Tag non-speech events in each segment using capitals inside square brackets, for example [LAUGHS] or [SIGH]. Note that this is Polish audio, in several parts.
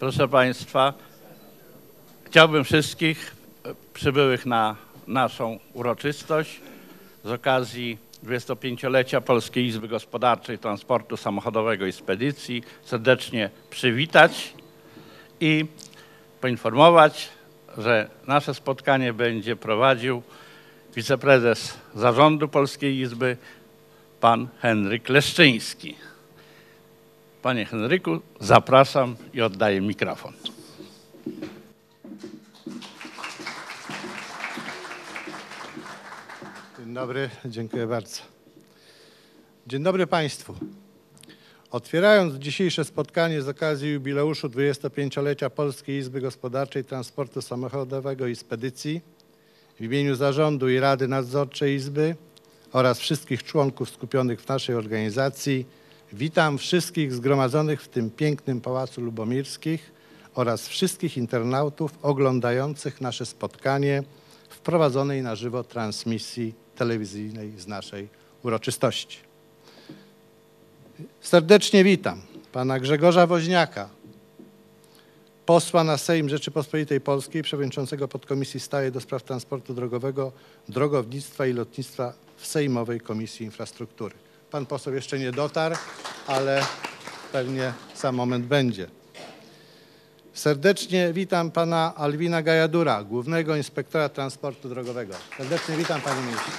Proszę Państwa, chciałbym wszystkich e, przybyłych na naszą uroczystość z okazji 25-lecia Polskiej Izby Gospodarczej Transportu Samochodowego i Spedycji serdecznie przywitać i poinformować, że nasze spotkanie będzie prowadził wiceprezes zarządu Polskiej Izby, pan Henryk Leszczyński. Panie Henryku, zapraszam i oddaję mikrofon. Dzień dobry, dziękuję bardzo. Dzień dobry Państwu. Otwierając dzisiejsze spotkanie z okazji jubileuszu 25-lecia Polskiej Izby Gospodarczej Transportu Samochodowego i Spedycji w imieniu Zarządu i Rady Nadzorczej Izby oraz wszystkich członków skupionych w naszej organizacji witam wszystkich zgromadzonych w tym pięknym Pałacu Lubomirskich oraz wszystkich internautów oglądających nasze spotkanie w prowadzonej na żywo transmisji telewizyjnej z naszej uroczystości. Serdecznie witam pana Grzegorza Woźniaka, posła na Sejm Rzeczypospolitej Polskiej, przewodniczącego podkomisji stałej do spraw transportu drogowego, drogownictwa i lotnictwa w Sejmowej Komisji Infrastruktury. Pan poseł jeszcze nie dotarł, ale pewnie za moment będzie. Serdecznie witam pana Alwina Gajadura, głównego inspektora transportu drogowego. Serdecznie witam panie ministrze.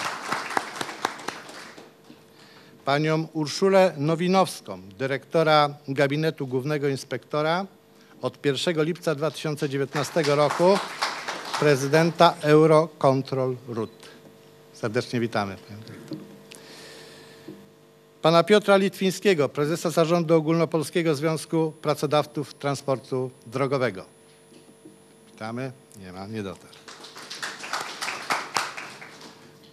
Panią Urszulę Nowinowską, dyrektora gabinetu głównego inspektora od 1 lipca 2019 roku, prezydenta Eurocontrol RUT. Serdecznie witamy. panią dyrektor. Pana Piotra Litwińskiego, prezesa Zarządu Ogólnopolskiego Związku Pracodawców Transportu Drogowego. Witamy. Nie ma, nie dotarł.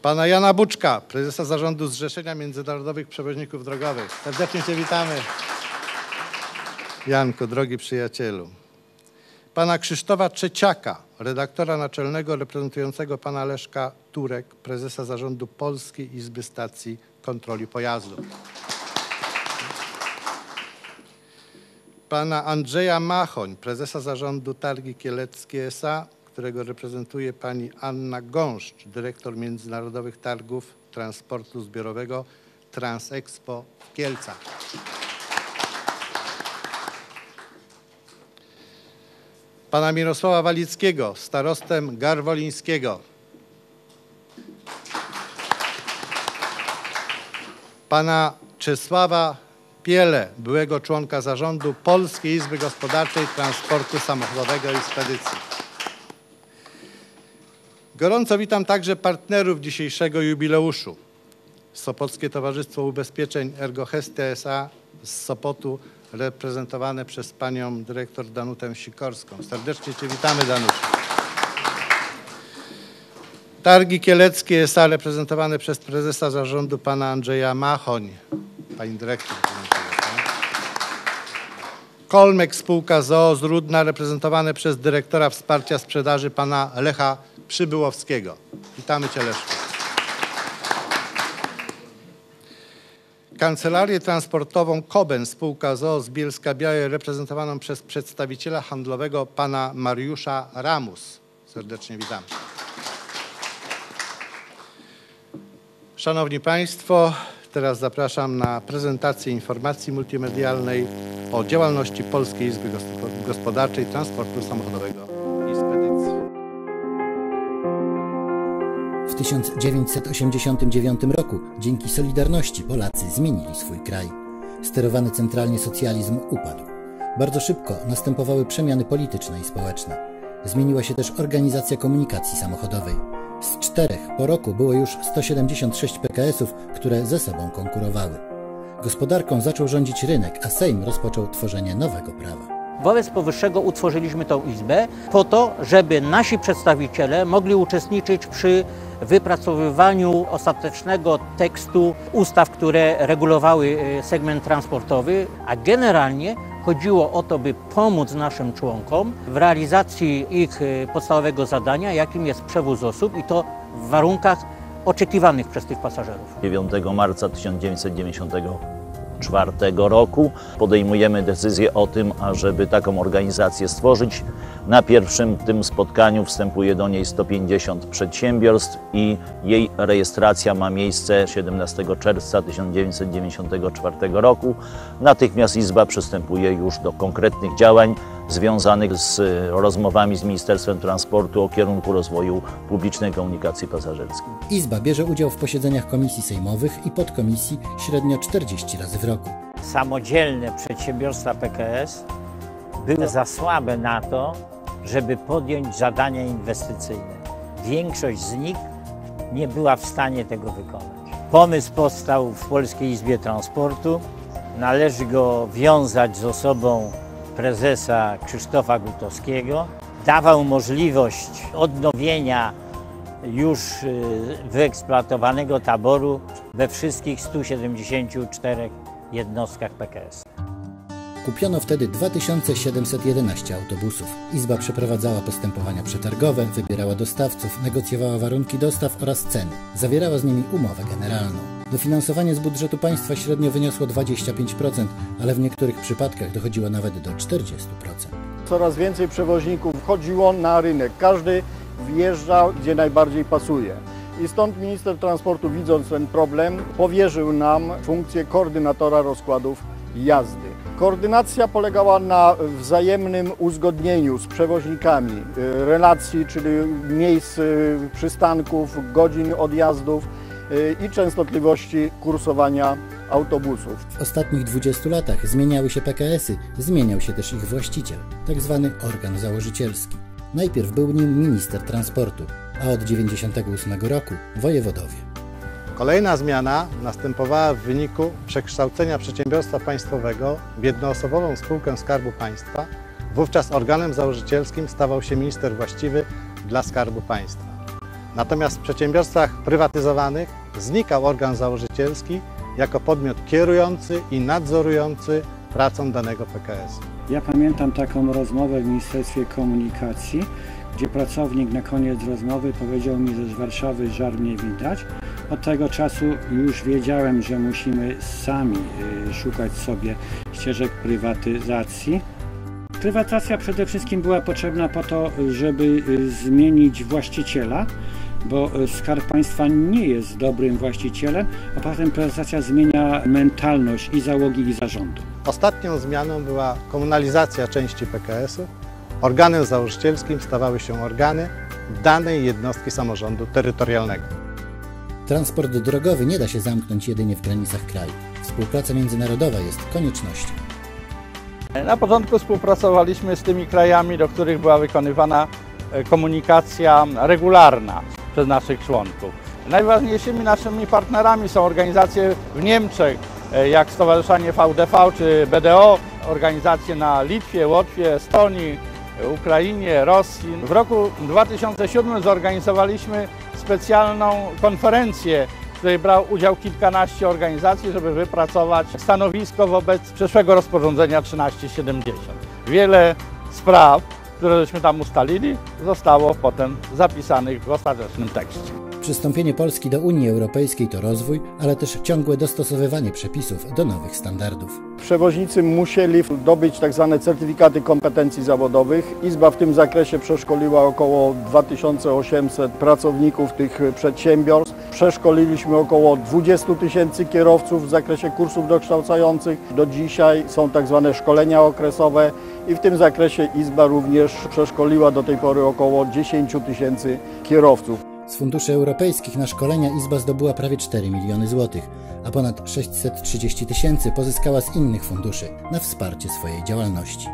Pana Jana Buczka, prezesa Zarządu Zrzeszenia Międzynarodowych Przewoźników Drogowych. Serdecznie Cię witamy. Janku, drogi przyjacielu. Pana Krzysztofa Trzeciaka, redaktora naczelnego reprezentującego pana Leszka Turek, prezesa Zarządu Polskiej Izby Stacji Kontroli Pojazdów. Pana Andrzeja Machoń, prezesa Zarządu Targi Kieleckie S.A., którego reprezentuje pani Anna Gąszcz, dyrektor Międzynarodowych Targów Transportu Zbiorowego Transexpo w Kielcach. Pana Mirosława Walickiego, starostem Garwolińskiego. Pana Czesława Piele, byłego członka zarządu Polskiej Izby Gospodarczej Transportu Samochodowego i Spedycji. Gorąco witam także partnerów dzisiejszego jubileuszu. Sopockie Towarzystwo Ubezpieczeń Ergohestia S.A. z Sopotu reprezentowane przez panią dyrektor Danutę Sikorską. Serdecznie Cię witamy Danusiu. Targi Kieleckie S.A. reprezentowane przez prezesa zarządu pana Andrzeja Machoń. Pani dyrektor. Kolmek spółka ZOO z Rudna reprezentowane przez dyrektora wsparcia sprzedaży pana Lecha Przybyłowskiego. Witamy Cię Leszku. Kancelarię Transportową Koben spółka ZOO z Bielska Białej reprezentowaną przez przedstawiciela handlowego pana Mariusza Ramus. Serdecznie witamy. Szanowni Państwo, teraz zapraszam na prezentację informacji multimedialnej o działalności Polskiej Izby Gospo- Gospodarczej Transportu Samochodowego. W 1989 roku dzięki Solidarności Polacy zmienili swój kraj. Sterowany centralnie socjalizm upadł. Bardzo szybko następowały przemiany polityczne i społeczne. Zmieniła się też organizacja komunikacji samochodowej. Z czterech po roku było już 176 PKS-ów, które ze sobą konkurowały. Gospodarką zaczął rządzić rynek, a Sejm rozpoczął tworzenie nowego prawa. Wobec powyższego utworzyliśmy tą izbę po to, żeby nasi przedstawiciele mogli uczestniczyć przy wypracowywaniu ostatecznego tekstu ustaw, które regulowały e, segment transportowy, a generalnie chodziło o to, by pomóc naszym członkom w realizacji ich e, podstawowego zadania, jakim jest przewóz osób i to w warunkach oczekiwanych przez tych pasażerów. 9 marca 1990 2004 roku. Podejmujemy decyzję o tym, ażeby taką organizację stworzyć. Na pierwszym tym spotkaniu wstępuje do niej 150 przedsiębiorstw i jej rejestracja ma miejsce 17 czerwca 1994 roku. Natychmiast Izba przystępuje już do konkretnych działań związanych z rozmowami z Ministerstwem Transportu o kierunku rozwoju publicznej komunikacji pasażerskiej. Izba bierze udział w posiedzeniach komisji sejmowych i podkomisji średnio 40 razy w roku. Samodzielne przedsiębiorstwa PKS były za słabe na to, żeby podjąć zadania inwestycyjne. Większość z nich nie była w stanie tego wykonać. Pomysł powstał w Polskiej Izbie Transportu. Należy go wiązać z osobą prezesa Krzysztofa Gutowskiego. Dawał możliwość odnowienia już y, wyeksploatowanego taboru we wszystkich 174 jednostkach PKS. Kupiono wtedy 2711 autobusów. Izba przeprowadzała postępowania przetargowe, wybierała dostawców, negocjowała warunki dostaw oraz ceny. Zawierała z nimi umowę generalną. Dofinansowanie z budżetu państwa średnio wyniosło 25%, ale w niektórych przypadkach dochodziło nawet do 40%. Coraz więcej przewoźników wchodziło na rynek. Każdy wjeżdżał, gdzie najbardziej pasuje. I stąd minister transportu, widząc ten problem, powierzył nam funkcję koordynatora rozkładów jazdy. Koordynacja polegała na wzajemnym uzgodnieniu z przewoźnikami y, relacji, czyli miejsc y, przystanków, godzin odjazdów i częstotliwości kursowania autobusów. W ostatnich 20 latach zmieniały się PKS-y, zmieniał się też ich właściciel, tak zwany organ założycielski. Najpierw był nim minister transportu, a od 1998 roku wojewodowie. Kolejna zmiana następowała w wyniku przekształcenia przedsiębiorstwa państwowego w jednoosobową spółkę Skarbu Państwa. Wówczas organem założycielskim stawał się minister właściwy dla Skarbu Państwa. Natomiast w przedsiębiorstwach prywatyzowanych znikał organ założycielski jako podmiot kierujący i nadzorujący pracą danego PKS. Ja pamiętam taką rozmowę w Ministerstwie Komunikacji, gdzie pracownik na koniec rozmowy powiedział mi, że z Warszawy żar nie widać. Od tego czasu już wiedziałem, że musimy sami y, szukać sobie ścieżek prywatyzacji. Prywatyzacja przede wszystkim była potrzebna po to, żeby y, zmienić właściciela, bo y, Skarb Państwa nie jest dobrym właścicielem, a potem prywatyzacja zmienia mentalność i załogi, i zarządu. Ostatnią zmianą była komunalizacja części PKS-u. Organem założycielskim stawały się organy danej jednostki samorządu terytorialnego. Transport drogowy nie da się zamknąć jedynie w granicach kraju. Współpraca międzynarodowa jest koniecznością. Na początku współpracowaliśmy z tymi krajami, do których była wykonywana e, komunikacja regularna przez naszych członków. Najważniejszymi naszymi partnerami są organizacje w Niemczech, e, jak Stowarzyszenie VDV czy BDO, organizacje na Litwie, Łotwie, Estonii, Ukrainie, Rosji. W roku 2007 zorganizowaliśmy specjalną konferencję, w której brał udział kilkanaście organizacji, żeby wypracować stanowisko wobec przyszłego rozporządzenia 1370. Wiele spraw, które żeśmy tam ustalili, zostało potem zapisanych w ostatecznym tekście. Przystąpienie Polski do Unii Europejskiej to rozwój, ale też ciągłe dostosowywanie przepisów do nowych standardów. Przewoźnicy musieli zdobyć tak zwane certyfikaty kompetencji zawodowych. Izba w tym zakresie przeszkoliła około 2800 pracowników tych przedsiębiorstw. Przeszkoliliśmy około 20 tysięcy kierowców w zakresie kursów dokształcających. Do dzisiaj są tak zwane szkolenia okresowe i w tym zakresie Izba również przeszkoliła do tej pory około 10 tysięcy kierowców. Z funduszy europejskich na szkolenia Izba zdobyła prawie 4 miliony złotych, a ponad 630 tysięcy pozyskała z innych funduszy na wsparcie swojej działalności.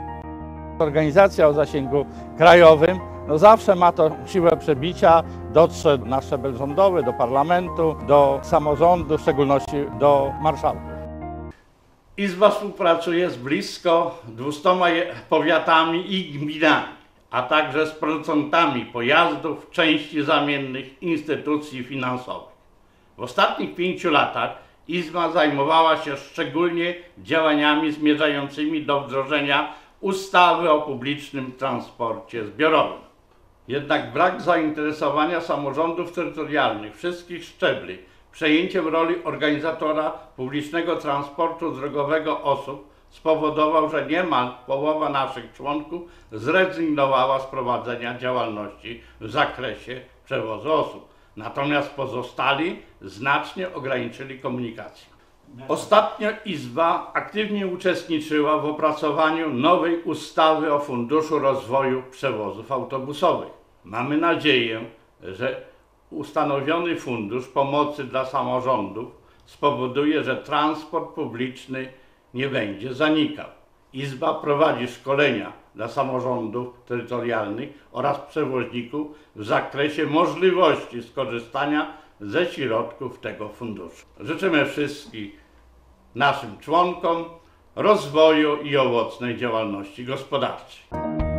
Organizacja o zasięgu krajowym no zawsze ma to siłę przebicia, dotrze na szczebel rządowy, do parlamentu, do samorządu, w szczególności do marszałków. Izba współpracuje z blisko 200 powiatami i gminami, a także z producentami pojazdów, części zamiennych, instytucji finansowych. W ostatnich pięciu latach Izba zajmowała się szczególnie działaniami zmierzającymi do wdrożenia ustawy o publicznym transporcie zbiorowym. Jednak brak zainteresowania samorządów terytorialnych wszystkich szczebli przejęciem roli organizatora publicznego transportu drogowego osób spowodował, że niemal połowa naszych członków zrezygnowała z prowadzenia działalności w zakresie przewozu osób. Natomiast pozostali znacznie ograniczyli komunikację. Ostatnio Izba aktywnie uczestniczyła w opracowaniu nowej ustawy o Funduszu Rozwoju Przewozów Autobusowych. Mamy nadzieję, że ustanowiony fundusz pomocy dla samorządów spowoduje, że transport publiczny nie będzie zanikał. Izba prowadzi szkolenia dla samorządów terytorialnych oraz przewoźników w zakresie możliwości skorzystania ze środków tego funduszu. Życzymy wszystkim naszym członkom rozwoju i owocnej działalności gospodarczej.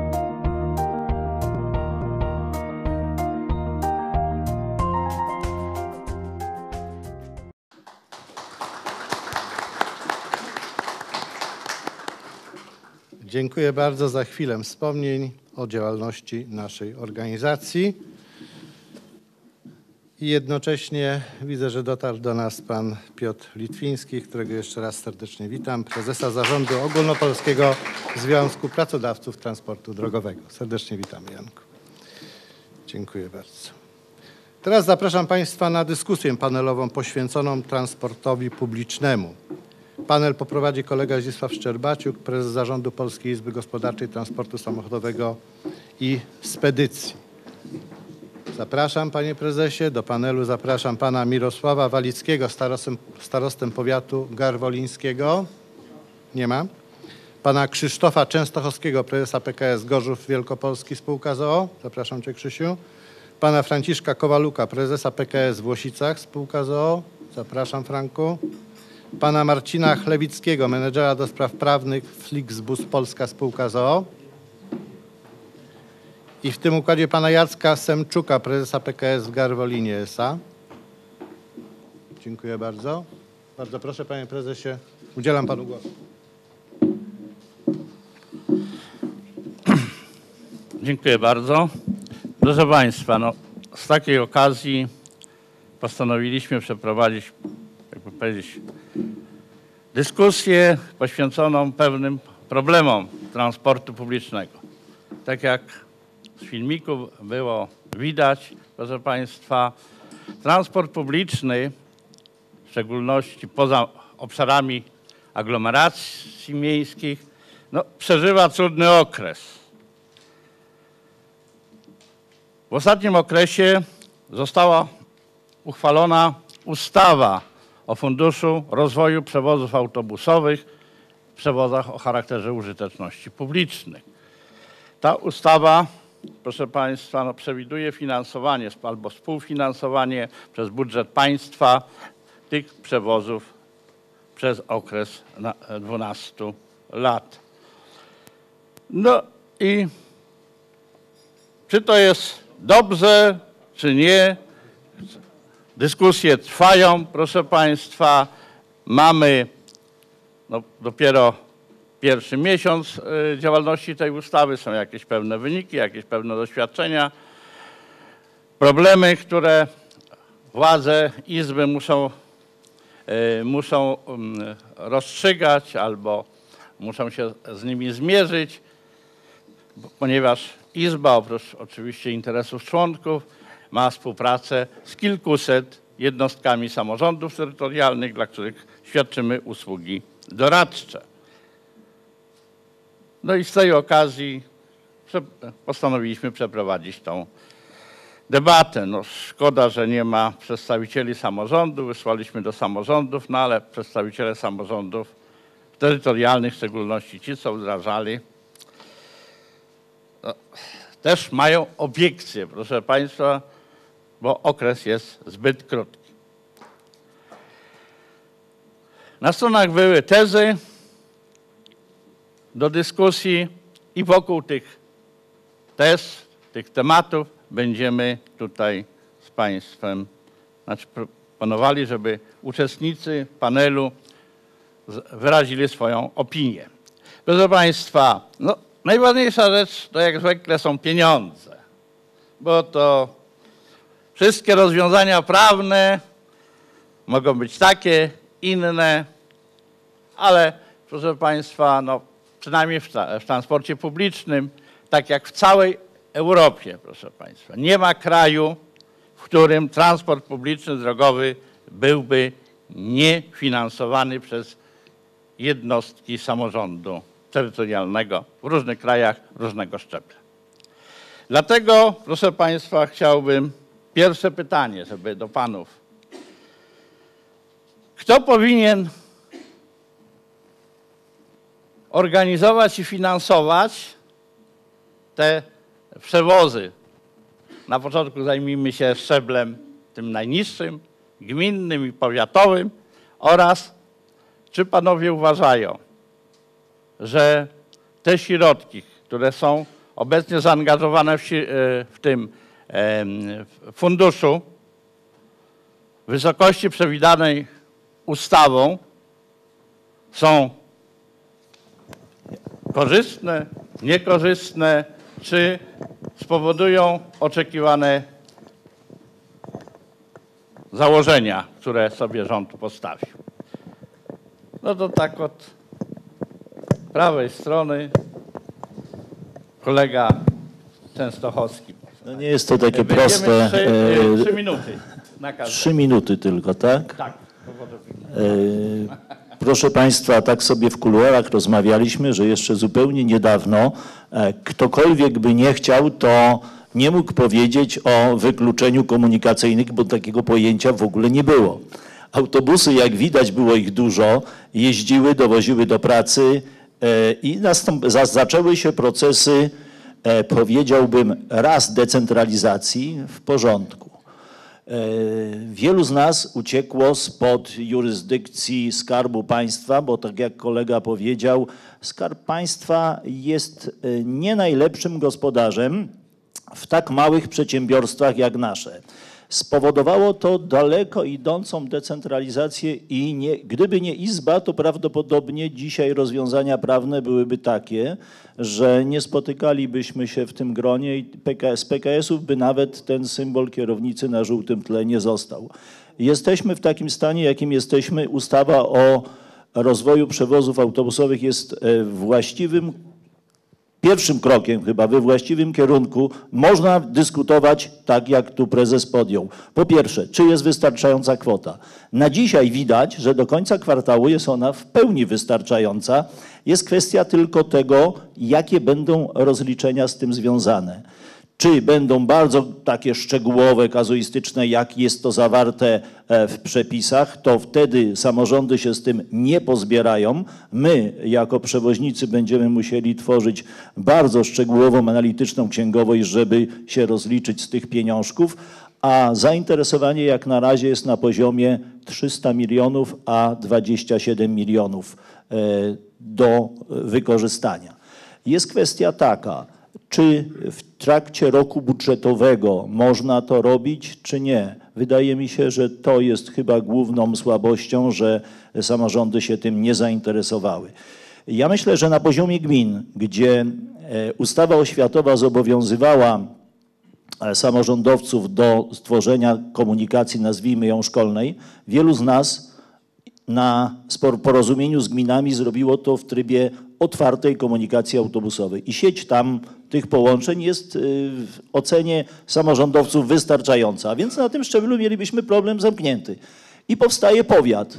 Dziękuję bardzo za chwilę wspomnień o działalności naszej organizacji. I jednocześnie widzę, że dotarł do nas pan Piotr Litwiński, którego jeszcze raz serdecznie witam, prezesa Zarządu Ogólnopolskiego Związku Pracodawców Transportu Drogowego. Serdecznie witamy, Janku. Dziękuję bardzo. Teraz zapraszam Państwa na dyskusję panelową poświęconą transportowi publicznemu. Panel poprowadzi kolega Zdzisław Szczerbaciuk, prezes Zarządu Polskiej Izby Gospodarczej Transportu Samochodowego i Spedycji. Zapraszam panie prezesie, do panelu zapraszam pana Mirosława Walickiego, starostem, starostem powiatu garwolińskiego. Nie ma. Pana Krzysztofa Częstochowskiego, prezesa PKS Gorzów Wielkopolski Spółka ZOO. Zapraszam cię Krzysiu. Pana Franciszka Kowaluka, prezesa PKS w Łosicach Spółka ZOO. Zapraszam Franku. Pana Marcina Chlewickiego, menedżera do spraw prawnych Flixbus Polska Spółka ZOO. I w tym układzie pana Jacka Semczuka, prezesa PKS w Garwolinie S.A. Dziękuję bardzo. Bardzo proszę panie prezesie, udzielam panu głosu. [CLEARS THROAT] Dziękuję bardzo. Proszę Państwa, no, z takiej okazji postanowiliśmy przeprowadzić, jakby powiedzieć, dyskusję poświęconą pewnym problemom transportu publicznego. Tak jak z filmików było widać, proszę Państwa, transport publiczny, w szczególności poza obszarami aglomeracji miejskich, no, przeżywa trudny okres. W ostatnim okresie została uchwalona ustawa o Funduszu Rozwoju Przewozów Autobusowych w przewozach o charakterze użyteczności publicznej. Ta ustawa, proszę Państwa, no, przewiduje finansowanie albo współfinansowanie przez budżet państwa tych przewozów przez okres na- 12 lat. No i czy to jest dobrze, czy nie? Dyskusje trwają, proszę Państwa. Mamy no, dopiero pierwszy miesiąc y, działalności tej ustawy. Są jakieś pewne wyniki, jakieś pewne doświadczenia. Problemy, które władze Izby muszą, y, muszą mm, rozstrzygać albo muszą się z nimi zmierzyć ponieważ Izba, oprócz oczywiście interesów członków, ma współpracę z kilkuset jednostkami samorządów terytorialnych, dla których świadczymy usługi doradcze. No i z tej okazji postanowiliśmy przeprowadzić tą debatę. No, szkoda, że nie ma przedstawicieli samorządu. Wysłaliśmy do samorządów, no ale przedstawiciele samorządów terytorialnych, w szczególności ci, co wdrażali, też mają obiekcje, proszę Państwa, bo okres jest zbyt krótki. Na stronach były tezy do dyskusji i wokół tych tez, tych tematów będziemy tutaj z Państwem znaczy, proponowali, żeby uczestnicy panelu wyrazili swoją opinię. Proszę Państwa, no, najważniejsza rzecz to jak zwykle są pieniądze, bo to wszystkie rozwiązania prawne mogą być takie, inne, ale proszę Państwa, no, przynajmniej w, tra- w transporcie publicznym, tak jak w całej Europie, proszę Państwa, nie ma kraju, w którym transport publiczny drogowy byłby niefinansowany przez jednostki samorządu terytorialnego w różnych krajach różnego szczebla. Dlatego, proszę Państwa, chciałbym pierwsze pytanie, żeby do Panów. Kto powinien organizować i finansować te przewozy? Na początku zajmijmy się szczeblem tym najniższym, gminnym i powiatowym oraz czy Panowie uważają, że te środki, które są obecnie zaangażowane w, e, w tym funduszu w wysokości przewidzianej ustawą są korzystne, niekorzystne, czy spowodują oczekiwane założenia, które sobie rząd postawił. No to tak od prawej strony kolega Częstochowski. No nie jest to takie Będziemy proste. Trzy, e, e, trzy minuty na. Trzy minuty tylko, tak? Tak. E, Proszę Państwa, tak sobie w kuluarach rozmawialiśmy, że jeszcze zupełnie niedawno ktokolwiek by nie chciał, to nie mógł powiedzieć o wykluczeniu komunikacyjnym, bo takiego pojęcia w ogóle nie było. Autobusy, jak widać, było ich dużo, jeździły, dowoziły do pracy i zaczęły się procesy, powiedziałbym, raz decentralizacji w porządku. E, Wielu z nas uciekło spod jurysdykcji Skarbu Państwa, bo tak jak kolega powiedział, Skarb Państwa jest e, nie najlepszym gospodarzem w tak małych przedsiębiorstwach jak nasze. Spowodowało to daleko idącą decentralizację i nie, gdyby nie Izba, to prawdopodobnie dzisiaj rozwiązania prawne byłyby takie, że nie spotykalibyśmy się w tym gronie i PK, z PKS-ów by nawet ten symbol kierownicy na żółtym tle nie został. Jesteśmy w takim stanie, jakim jesteśmy. Ustawa o rozwoju przewozów autobusowych jest e, właściwym pierwszym krokiem chyba we właściwym kierunku można dyskutować tak, jak tu prezes podjął. Po pierwsze, czy jest wystarczająca kwota? Na dzisiaj widać, że do końca kwartału jest ona w pełni wystarczająca. Jest kwestia tylko tego, jakie będą rozliczenia z tym związane. Czy będą bardzo takie szczegółowe, kazuistyczne, jak jest to zawarte e, w przepisach, to wtedy samorządy się z tym nie pozbierają. My, jako przewoźnicy, będziemy musieli tworzyć bardzo szczegółową, analityczną księgowość, żeby się rozliczyć z tych pieniążków, a zainteresowanie jak na razie jest na poziomie 300 milionów, a 27 milionów e, do wykorzystania. Jest kwestia taka, czy w trakcie roku budżetowego można to robić, czy nie? Wydaje mi się, że to jest chyba główną słabością, że samorządy się tym nie zainteresowały. Ja myślę, że na poziomie gmin, gdzie e, ustawa oświatowa zobowiązywała e, samorządowców do stworzenia komunikacji, nazwijmy ją szkolnej, wielu z nas na porozumieniu z gminami zrobiło to w trybie otwartej komunikacji autobusowej. I sieć tam tych połączeń jest y, w ocenie samorządowców wystarczająca. Więc na tym szczeblu mielibyśmy problem zamknięty. I powstaje powiat.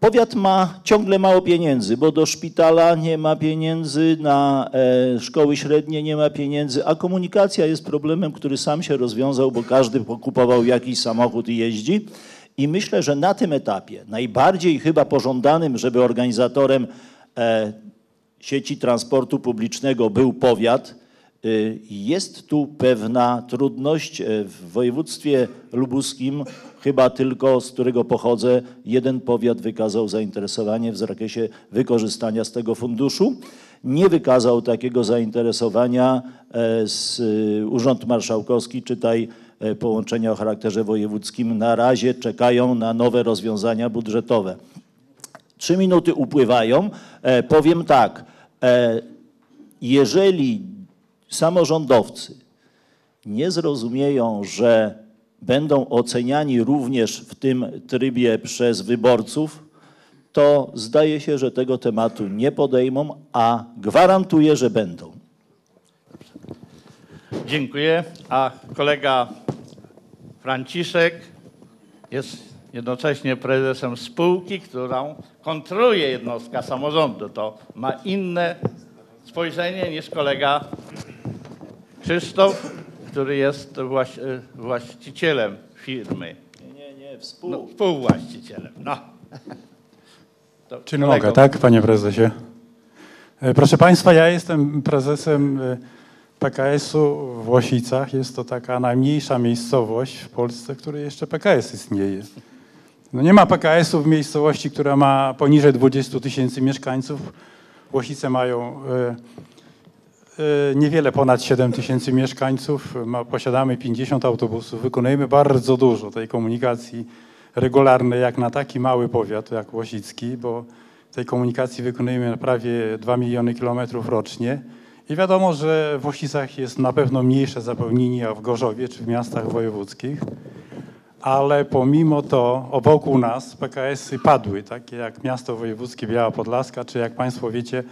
Powiat ma ciągle mało pieniędzy, bo do szpitala nie ma pieniędzy, na e, szkoły średnie nie ma pieniędzy, a komunikacja jest problemem, który sam się rozwiązał, bo każdy pokupował jakiś samochód i jeździ. I myślę, że na tym etapie najbardziej chyba pożądanym, żeby organizatorem e, sieci transportu publicznego był powiat, y, jest tu pewna trudność. E, W województwie lubuskim, chyba tylko z którego pochodzę, jeden powiat wykazał zainteresowanie w zakresie wykorzystania z tego funduszu. Nie wykazał takiego zainteresowania e, z y, Urząd Marszałkowski, czytaj e, połączenia o charakterze wojewódzkim. Na razie czekają na nowe rozwiązania budżetowe. Trzy minuty upływają. E, powiem tak, jeżeli samorządowcy nie zrozumieją, że będą oceniani również w tym trybie przez wyborców, to zdaje się, że tego tematu nie podejmą, a gwarantuję, że będą. Dziękuję. A kolega Franciszek jest jednocześnie prezesem spółki, którą kontroluje jednostka samorządu. To ma inne spojrzenie niż kolega Krzysztof, który jest właś, właścicielem firmy. Nie, nie, No, współwłaścicielem. No. To Czyli kolego, mogę, tak, panie prezesie? E, Proszę państwa, ja jestem prezesem e, PKS-u w Łosicach. Jest to taka najmniejsza miejscowość w Polsce, w której jeszcze PKS istnieje. No nie ma PKS-u w miejscowości, która ma poniżej 20 tysięcy mieszkańców. Łosice mają e, e, niewiele ponad 7 tysięcy mieszkańców. Ma, posiadamy 50 autobusów. Wykonujemy bardzo dużo tej komunikacji regularnej, jak na taki mały powiat jak Łosicki, bo tej komunikacji wykonujemy prawie 2 miliony kilometrów rocznie. I wiadomo, że w Łosicach jest na pewno mniejsze zapełnienie jak w Gorzowie czy w miastach wojewódzkich ale pomimo to wokół nas PKS-y padły, takie jak miasto wojewódzkie Biała Podlaska, czy jak Państwo wiecie,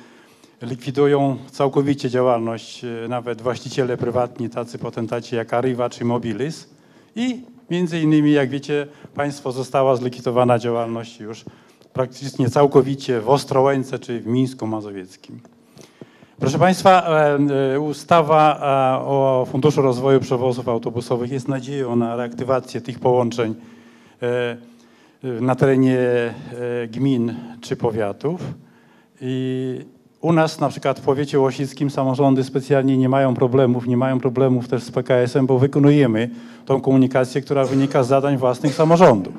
likwidują całkowicie działalność e, nawet właściciele prywatni, tacy potentaci jak Arriva czy Mobilis i między innymi, jak wiecie Państwo, została zlikwidowana działalność już praktycznie całkowicie w Ostrołęce czy w Mińsku Mazowieckim. Proszę Państwa, e, e, ustawa e, o Funduszu Rozwoju Przewozów Autobusowych jest nadzieją na reaktywację tych połączeń na terenie gmin czy powiatów. I u nas na przykład w powiecie łosickim samorządy specjalnie nie mają problemów, nie mają problemów też z PKS-em, bo wykonujemy tą komunikację, która wynika z zadań własnych samorządów.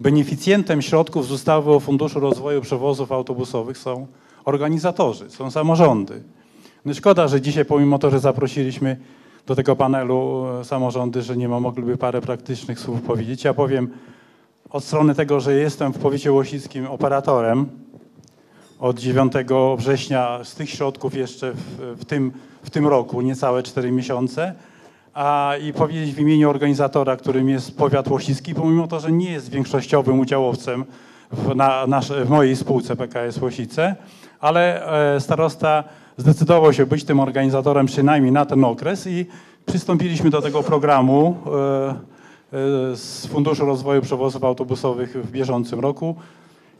Beneficjentem środków z ustawy o Funduszu Rozwoju Przewozów Autobusowych są organizatorzy, są samorządy. No szkoda, że dzisiaj pomimo to, że zaprosiliśmy do tego panelu e, samorządy, że nie ma, mogliby parę praktycznych słów powiedzieć. Ja powiem od strony tego, że jestem w powiecie łosickim operatorem od 9 września z tych środków jeszcze w, w, tym, w tym roku, niecałe 4 miesiące, a i powiedzieć w imieniu organizatora, którym jest powiat łosicki, pomimo to, że nie jest większościowym udziałowcem w, na, w mojej spółce PKS Łosice, ale e, starosta zdecydował się być tym organizatorem przynajmniej na ten okres i przystąpiliśmy do tego programu e, e, z Funduszu Rozwoju Przewozów Autobusowych w bieżącym roku.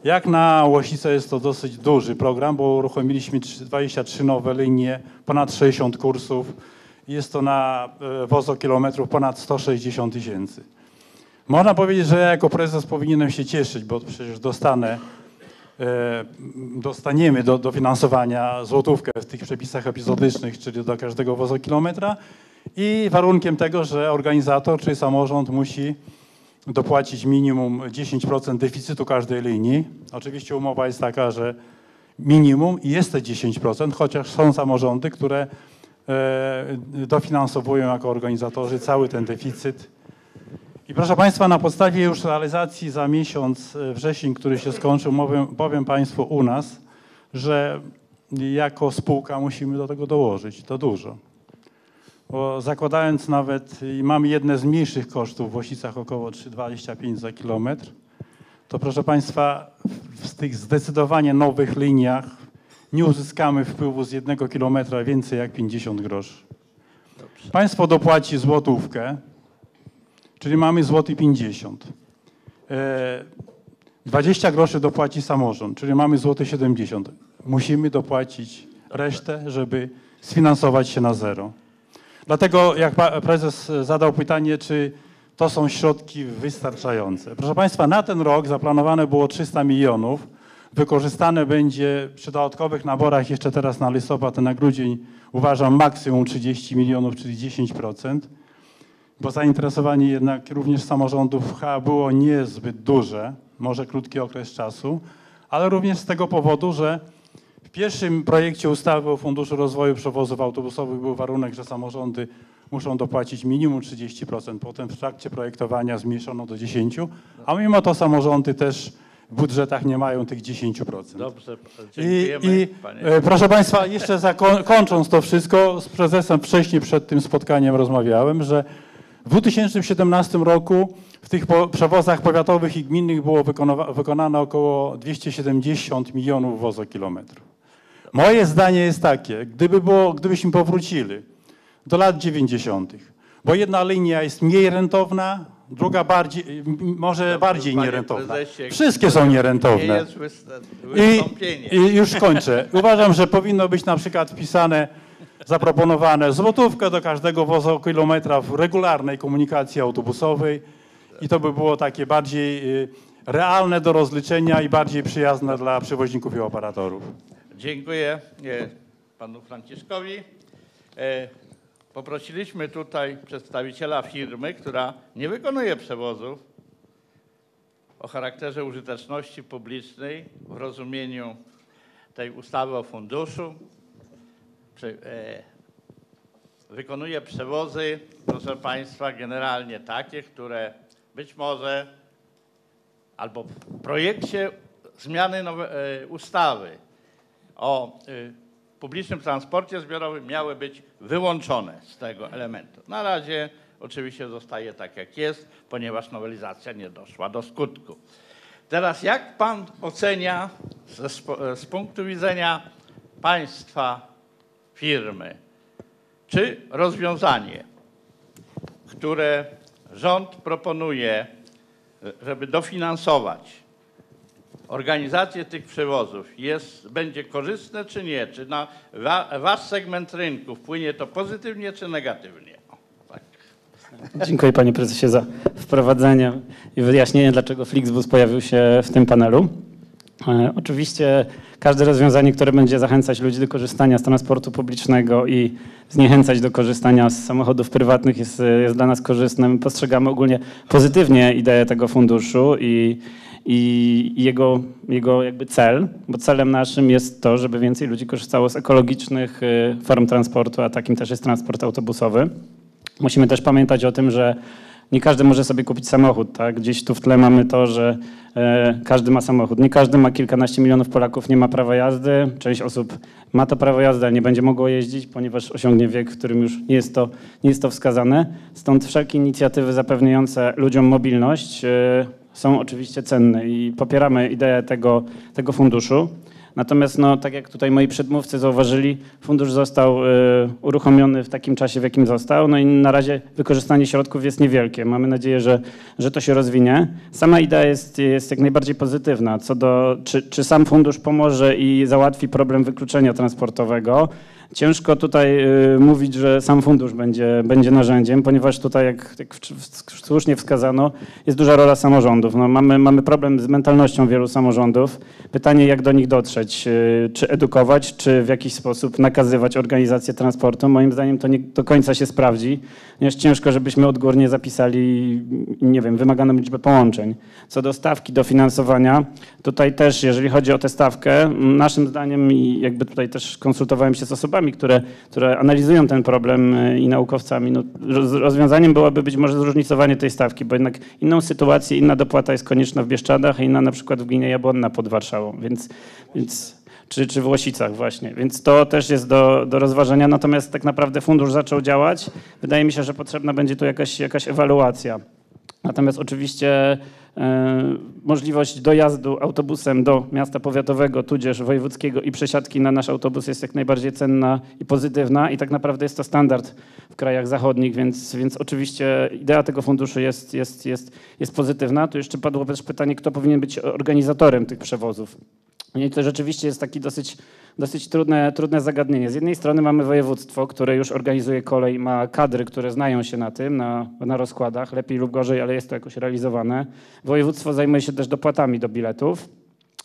Jak na Łosicę jest to dosyć duży program, bo uruchomiliśmy 23 nowe linie, ponad 60 kursów. Jest to na e, wozokilometrów ponad 160 tysięcy. Można powiedzieć, że ja jako prezes powinienem się cieszyć, bo przecież dostanę, e, dostaniemy do dofinansowania złotówkę w tych przepisach epizodycznych, czyli do każdego wozokilometra i warunkiem tego, że organizator czy samorząd musi dopłacić minimum 10% deficytu każdej linii. Oczywiście umowa jest taka, że minimum i jest te 10%, chociaż są samorządy, które e, dofinansowują jako organizatorzy cały ten deficyt. I proszę Państwa, na podstawie już realizacji za miesiąc e, wrzesień, który się skończył, powiem, powiem Państwu u nas, że jako spółka musimy do tego dołożyć. To dużo. Bo zakładając nawet, i mamy jedne z mniejszych kosztów w Łosicach, około 3,25 za kilometr, to proszę Państwa, w tych zdecydowanie nowych liniach nie uzyskamy wpływu z jednego kilometra więcej jak 50 groszy. Państwo dopłaci złotówkę, czyli mamy złoty 50. E, 20 groszy dopłaci samorząd, czyli mamy złoty 70. Musimy dopłacić resztę, żeby sfinansować się na zero. Dlatego jak prezes zadał pytanie, czy to są środki wystarczające. Proszę Państwa, na ten rok zaplanowane było 300 milionów. Wykorzystane będzie przy dodatkowych naborach jeszcze teraz na listopad na grudzień uważam maksimum 30 milionów, czyli 10%, bo zainteresowanie jednak również samorządów H było niezbyt duże, może krótki okres czasu, ale również z tego powodu, że w pierwszym projekcie ustawy o Funduszu Rozwoju Przewozów Autobusowych był warunek, że samorządy muszą dopłacić minimum 30%, potem w trakcie projektowania zmniejszono do 10%, a mimo to samorządy też w budżetach nie mają tych 10%. Dobrze, I, dziękujemy. i panie. e, proszę Państwa, jeszcze kończąc to wszystko, z prezesem wcześniej przed tym spotkaniem rozmawiałem, że W 2017 roku w tych przewozach powiatowych i gminnych było wykonane około 270 milionów wozokilometrów. Moje zdanie jest takie, gdyby było, gdybyśmy powrócili do lat 90., bo jedna linia jest mniej rentowna, druga bardziej, może bardziej nierentowna. Wszystkie są Nie nierentowne. I. I już kończę. Uważam, że powinno być na przykład wpisane, zaproponowane złotówkę do każdego wozokilometra w regularnej komunikacji autobusowej i to by było takie bardziej y, realne do rozliczenia i bardziej przyjazne dla przewoźników i operatorów. Dziękuję e, panu Franciszkowi. E, Poprosiliśmy tutaj przedstawiciela firmy, która nie wykonuje przewozów o charakterze użyteczności publicznej w rozumieniu tej ustawy o funduszu. Prze- e, Wykonuje przewozy, proszę Państwa, generalnie takie, które być może albo w projekcie zmiany nowe, e, ustawy o y, publicznym transporcie zbiorowym miały być wyłączone z tego elementu. Na razie oczywiście zostaje tak jak jest, ponieważ nowelizacja nie doszła do skutku. Teraz jak pan ocenia ze, spo- z punktu widzenia państwa, firmy, czy rozwiązanie, które rząd proponuje, żeby dofinansować organizację tych przewozów jest, będzie korzystne czy nie? Czy na wa, wasz segment rynku wpłynie to pozytywnie czy negatywnie? Tak. Dziękuję panie prezesie za wprowadzenie i wyjaśnienie, dlaczego Flixbus pojawił się w tym panelu. E, Oczywiście każde rozwiązanie, które będzie zachęcać ludzi do korzystania z transportu publicznego i zniechęcać do korzystania z samochodów prywatnych jest, jest dla nas korzystne. My postrzegamy ogólnie pozytywnie ideę tego funduszu i, i jego, jego jakby cel, bo celem naszym jest to, żeby więcej ludzi korzystało z ekologicznych y, form transportu, a takim też jest transport autobusowy. Musimy też pamiętać o tym, że nie każdy może sobie kupić samochód. Tak? Gdzieś tu w tle mamy to, że e, każdy ma samochód. Nie każdy ma kilkanaście milionów Polaków, nie ma prawa jazdy. Część osób ma to prawo jazdy, a nie będzie mogło jeździć, ponieważ osiągnie wiek, w którym już nie jest to, nie jest to wskazane. Stąd wszelkie inicjatywy zapewniające ludziom mobilność e, są oczywiście cenne i popieramy ideę tego, tego funduszu. Natomiast, no, tak jak tutaj moi przedmówcy zauważyli, fundusz został y, uruchomiony w takim czasie, w jakim został. No i na razie wykorzystanie środków jest niewielkie. Mamy nadzieję, że, że to się rozwinie. Sama idea jest, jest jak najbardziej pozytywna. Co do, czy, czy sam fundusz pomoże i załatwi problem wykluczenia transportowego? Ciężko tutaj y, mówić, że sam fundusz będzie, będzie narzędziem, ponieważ tutaj, jak, jak słusznie wskazano, jest duża rola samorządów. No, mamy, mamy problem z mentalnością wielu samorządów. Pytanie, jak do nich dotrzeć? y, Czy edukować, czy w jakiś sposób nakazywać organizację transportu? Moim zdaniem to nie do końca się sprawdzi, ponieważ ciężko, żebyśmy odgórnie zapisali, nie wiem, wymaganą liczbę połączeń. Co do stawki dofinansowania, tutaj też, jeżeli chodzi o tę stawkę, naszym zdaniem i jakby tutaj też konsultowałem się z osobami, które, które analizują ten problem y, i naukowcami, no, roz- rozwiązaniem byłoby być może zróżnicowanie tej stawki, bo jednak inną sytuację, inna dopłata jest konieczna w Bieszczadach, a inna na przykład w gminie Jabłonna pod Warszawą, więc, więc czy, czy w Łosicach właśnie. Więc to też jest do, do rozważenia. Natomiast tak naprawdę fundusz zaczął działać. Wydaje mi się, że potrzebna będzie tu jakaś, jakaś ewaluacja. Natomiast oczywiście e, możliwość dojazdu autobusem do miasta powiatowego, tudzież wojewódzkiego i przesiadki na nasz autobus jest jak najbardziej cenna i pozytywna i tak naprawdę jest to standard w krajach zachodnich, więc, więc oczywiście idea tego funduszu jest, jest, jest, jest pozytywna. Tu jeszcze padło też pytanie, kto powinien być organizatorem tych przewozów. No I to rzeczywiście jest takie dosyć, dosyć trudne, trudne zagadnienie. Z jednej strony mamy województwo, które już organizuje kolej, ma kadry, które znają się na tym, na, na rozkładach, lepiej lub gorzej, ale jest to jakoś realizowane. Województwo zajmuje się też dopłatami do biletów.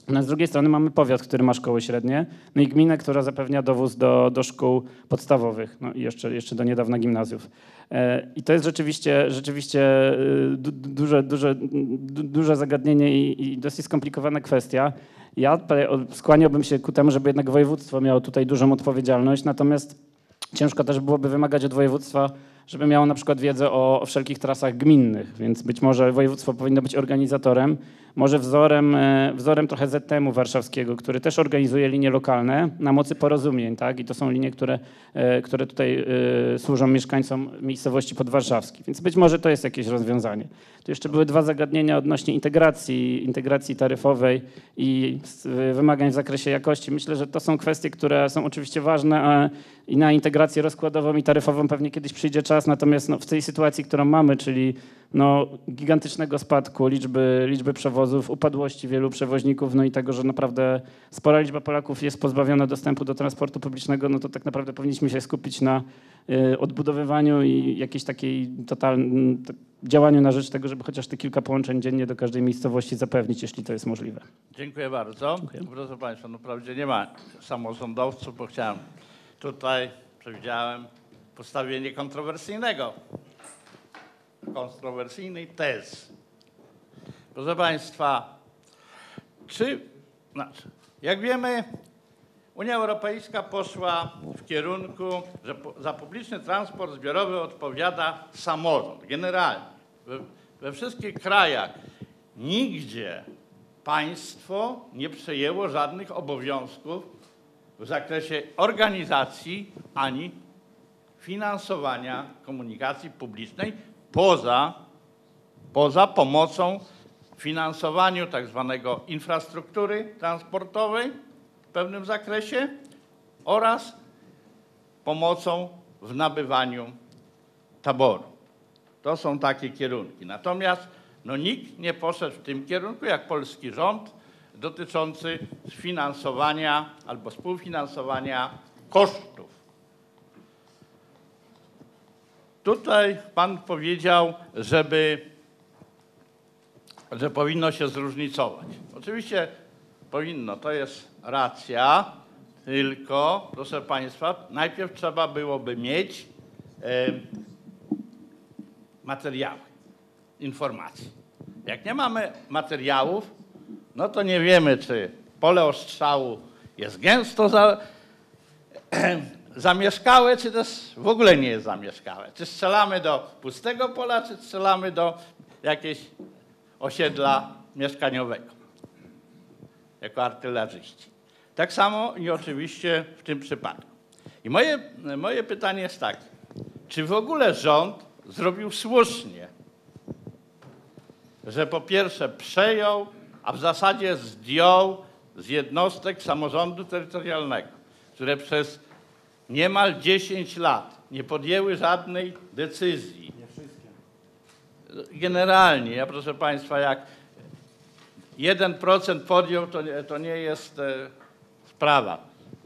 No, z drugiej strony mamy powiat, który ma szkoły średnie, no i gminę, która zapewnia dowóz do, do szkół podstawowych, no i jeszcze, jeszcze do niedawna gimnazjów. E, I to jest rzeczywiście, rzeczywiście du- duże, duże, du, duże zagadnienie i, i dosyć skomplikowana kwestia. Ja skłaniałbym się ku temu, żeby jednak województwo miało tutaj dużą odpowiedzialność, natomiast ciężko też byłoby wymagać od województwa żeby miało na przykład wiedzę o wszelkich trasach gminnych, więc być może województwo powinno być organizatorem, może wzorem, e, wzorem trochę ZTM-u warszawskiego, który też organizuje linie lokalne na mocy porozumień, tak? I to są linie, które, e, które tutaj e, służą mieszkańcom miejscowości podwarszawskich. Więc być może to jest jakieś rozwiązanie. Tu jeszcze były dwa zagadnienia odnośnie integracji, integracji taryfowej i wymagań w zakresie jakości. Myślę, że to są kwestie, które są oczywiście ważne a i na integrację rozkładową i taryfową pewnie kiedyś przyjdzie czas, natomiast no, w tej sytuacji, którą mamy, czyli no, gigantycznego spadku liczby, liczby przewozów, upadłości wielu przewoźników, no i tego, że naprawdę spora liczba Polaków jest pozbawiona dostępu do transportu publicznego, no to tak naprawdę powinniśmy się skupić na y, odbudowywaniu i jakiejś takiej totalnym t- działaniu na rzecz tego, żeby chociaż te kilka połączeń dziennie do każdej miejscowości zapewnić, jeśli to jest możliwe. Dziękuję bardzo. Dziękuję. Proszę Państwa, no wprawdzie nie ma samorządowców, bo chciałem tutaj, przewidziałem postawienie kontrowersyjnego, kontrowersyjnej tez. Proszę Państwa, czy, znaczy, jak wiemy, Unia Europejska poszła w kierunku, że za publiczny transport zbiorowy odpowiada samorząd, generalnie. We, we wszystkich krajach nigdzie państwo nie przejęło żadnych obowiązków w zakresie organizacji ani finansowania komunikacji publicznej poza, poza pomocą w finansowaniu tak zwanego infrastruktury transportowej w pewnym zakresie oraz pomocą w nabywaniu taboru. To są takie kierunki. Natomiast no, nikt nie poszedł w tym kierunku, jak polski rząd, dotyczący sfinansowania albo współfinansowania kosztów. Tutaj pan powiedział, żeby, że powinno się zróżnicować. Oczywiście powinno, to jest racja, tylko, proszę państwa, najpierw trzeba byłoby mieć e, materiały, informacje. Jak nie mamy materiałów, no to nie wiemy, czy pole ostrzału jest gęsto za, [CLEARS THROAT] zamieszkałe, czy też w ogóle nie jest zamieszkałe. Czy strzelamy do pustego pola, czy strzelamy do jakiegoś osiedla mieszkaniowego jako artylerzyści. Tak samo i oczywiście w tym przypadku. I moje, moje pytanie jest takie, czy w ogóle rząd zrobił słusznie, że po pierwsze przejął, a w zasadzie zdjął z jednostek samorządu terytorialnego, które przez niemal 10 lat nie podjęły żadnej decyzji. Generalnie, ja proszę Państwa, jak 1% podjął, to nie, to nie jest e, sprawa.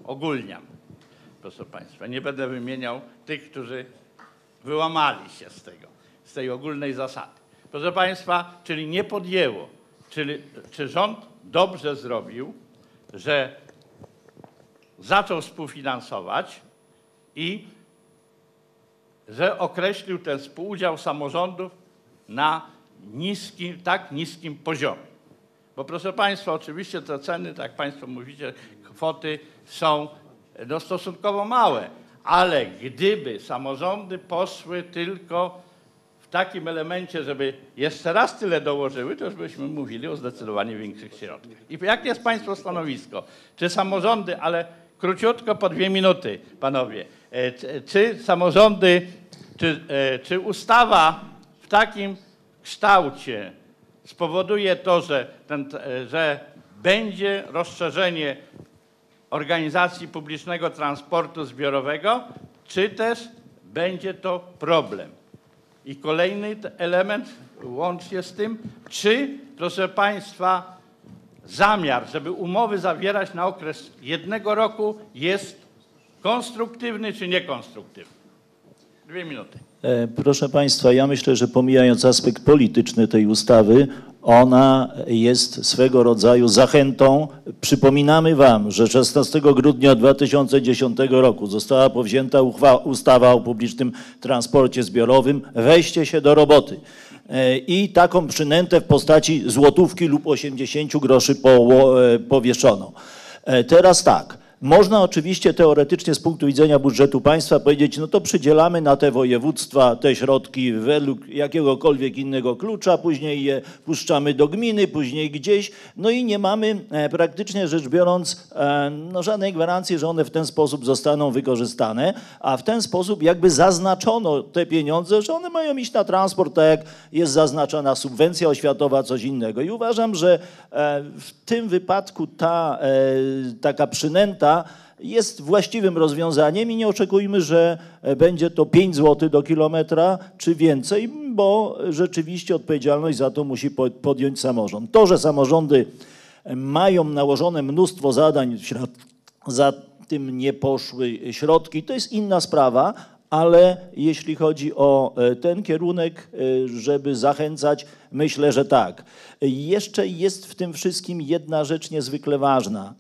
Ogólniam, proszę Państwa. Nie będę wymieniał tych, którzy wyłamali się z tego, z tej ogólnej zasady. Proszę Państwa, czyli nie podjęło. Czyli, czy rząd dobrze zrobił, że zaczął współfinansować i że określił ten współudział samorządów na niskim, tak niskim poziomie. Bo proszę Państwa, oczywiście te ceny, tak Państwo mówicie, kwoty są no, stosunkowo małe, ale gdyby samorządy poszły tylko w takim elemencie, żeby jeszcze raz tyle dołożyły, to już byśmy mówili o zdecydowanie większych środkach. I jakie jest Państwa stanowisko? Czy samorządy, ale króciutko po dwie minuty, panowie, e, czy, samorządy, czy, e, czy ustawa w takim kształcie spowoduje to, że, ten, e, że będzie rozszerzenie organizacji publicznego transportu zbiorowego, czy też będzie to problem. I kolejny element łącznie z tym, czy, proszę Państwa, zamiar, żeby umowy zawierać na okres jednego roku jest konstruktywny czy niekonstruktywny? Dwie minuty. E, Proszę Państwa, ja myślę, że pomijając aspekt polityczny tej ustawy, ona jest swego rodzaju zachętą. Przypominamy Wam, że 16 grudnia 2010 roku została powzięta uchwa- ustawa o publicznym transporcie zbiorowym. Weźcie się do roboty. E, I taką przynętę w postaci złotówki lub 80 groszy e, powieszono. E, Teraz tak. Można oczywiście teoretycznie z punktu widzenia budżetu państwa powiedzieć, no to przydzielamy na te województwa te środki według jakiegokolwiek innego klucza, później je puszczamy do gminy, później gdzieś, no i nie mamy e, praktycznie rzecz biorąc e, no żadnej gwarancji, że one w ten sposób zostaną wykorzystane, a w ten sposób jakby zaznaczono te pieniądze, że one mają iść na transport, tak jak jest zaznaczona subwencja oświatowa, coś innego. I uważam, że e, w tym wypadku ta taka przynęta jest właściwym rozwiązaniem i nie oczekujmy, że e, będzie to 5 zł do kilometra czy więcej, bo rzeczywiście odpowiedzialność za to musi po- podjąć samorząd. To, że samorządy mają nałożone mnóstwo zadań, za tym nie poszły środki, to jest inna sprawa, ale jeśli chodzi o e, ten kierunek, e, żeby zachęcać, myślę, że tak. Jeszcze jest w tym wszystkim jedna rzecz niezwykle ważna.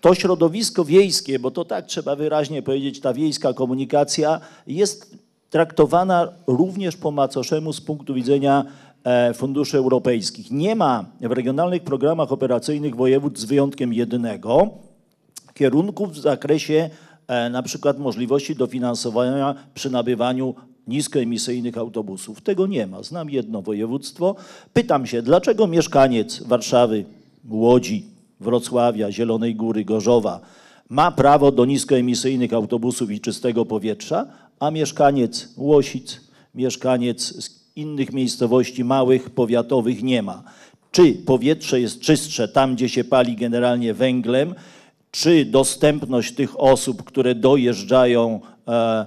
To środowisko wiejskie, bo to tak trzeba wyraźnie powiedzieć, ta wiejska komunikacja jest traktowana również po macoszemu z punktu widzenia e, funduszy europejskich. Nie ma w regionalnych programach operacyjnych województw z wyjątkiem jednego kierunków w zakresie e, na przykład możliwości dofinansowania przy nabywaniu niskoemisyjnych autobusów. Tego nie ma. Znam jedno województwo. Pytam się, dlaczego mieszkaniec Warszawy, Łodzi, Wrocławia, Zielonej Góry, Gorzowa ma prawo do niskoemisyjnych autobusów i czystego powietrza, a mieszkaniec Łosic, mieszkaniec z innych miejscowości małych, powiatowych nie ma. Czy powietrze jest czystsze tam, gdzie się pali generalnie węglem, czy dostępność tych osób, które dojeżdżają, e,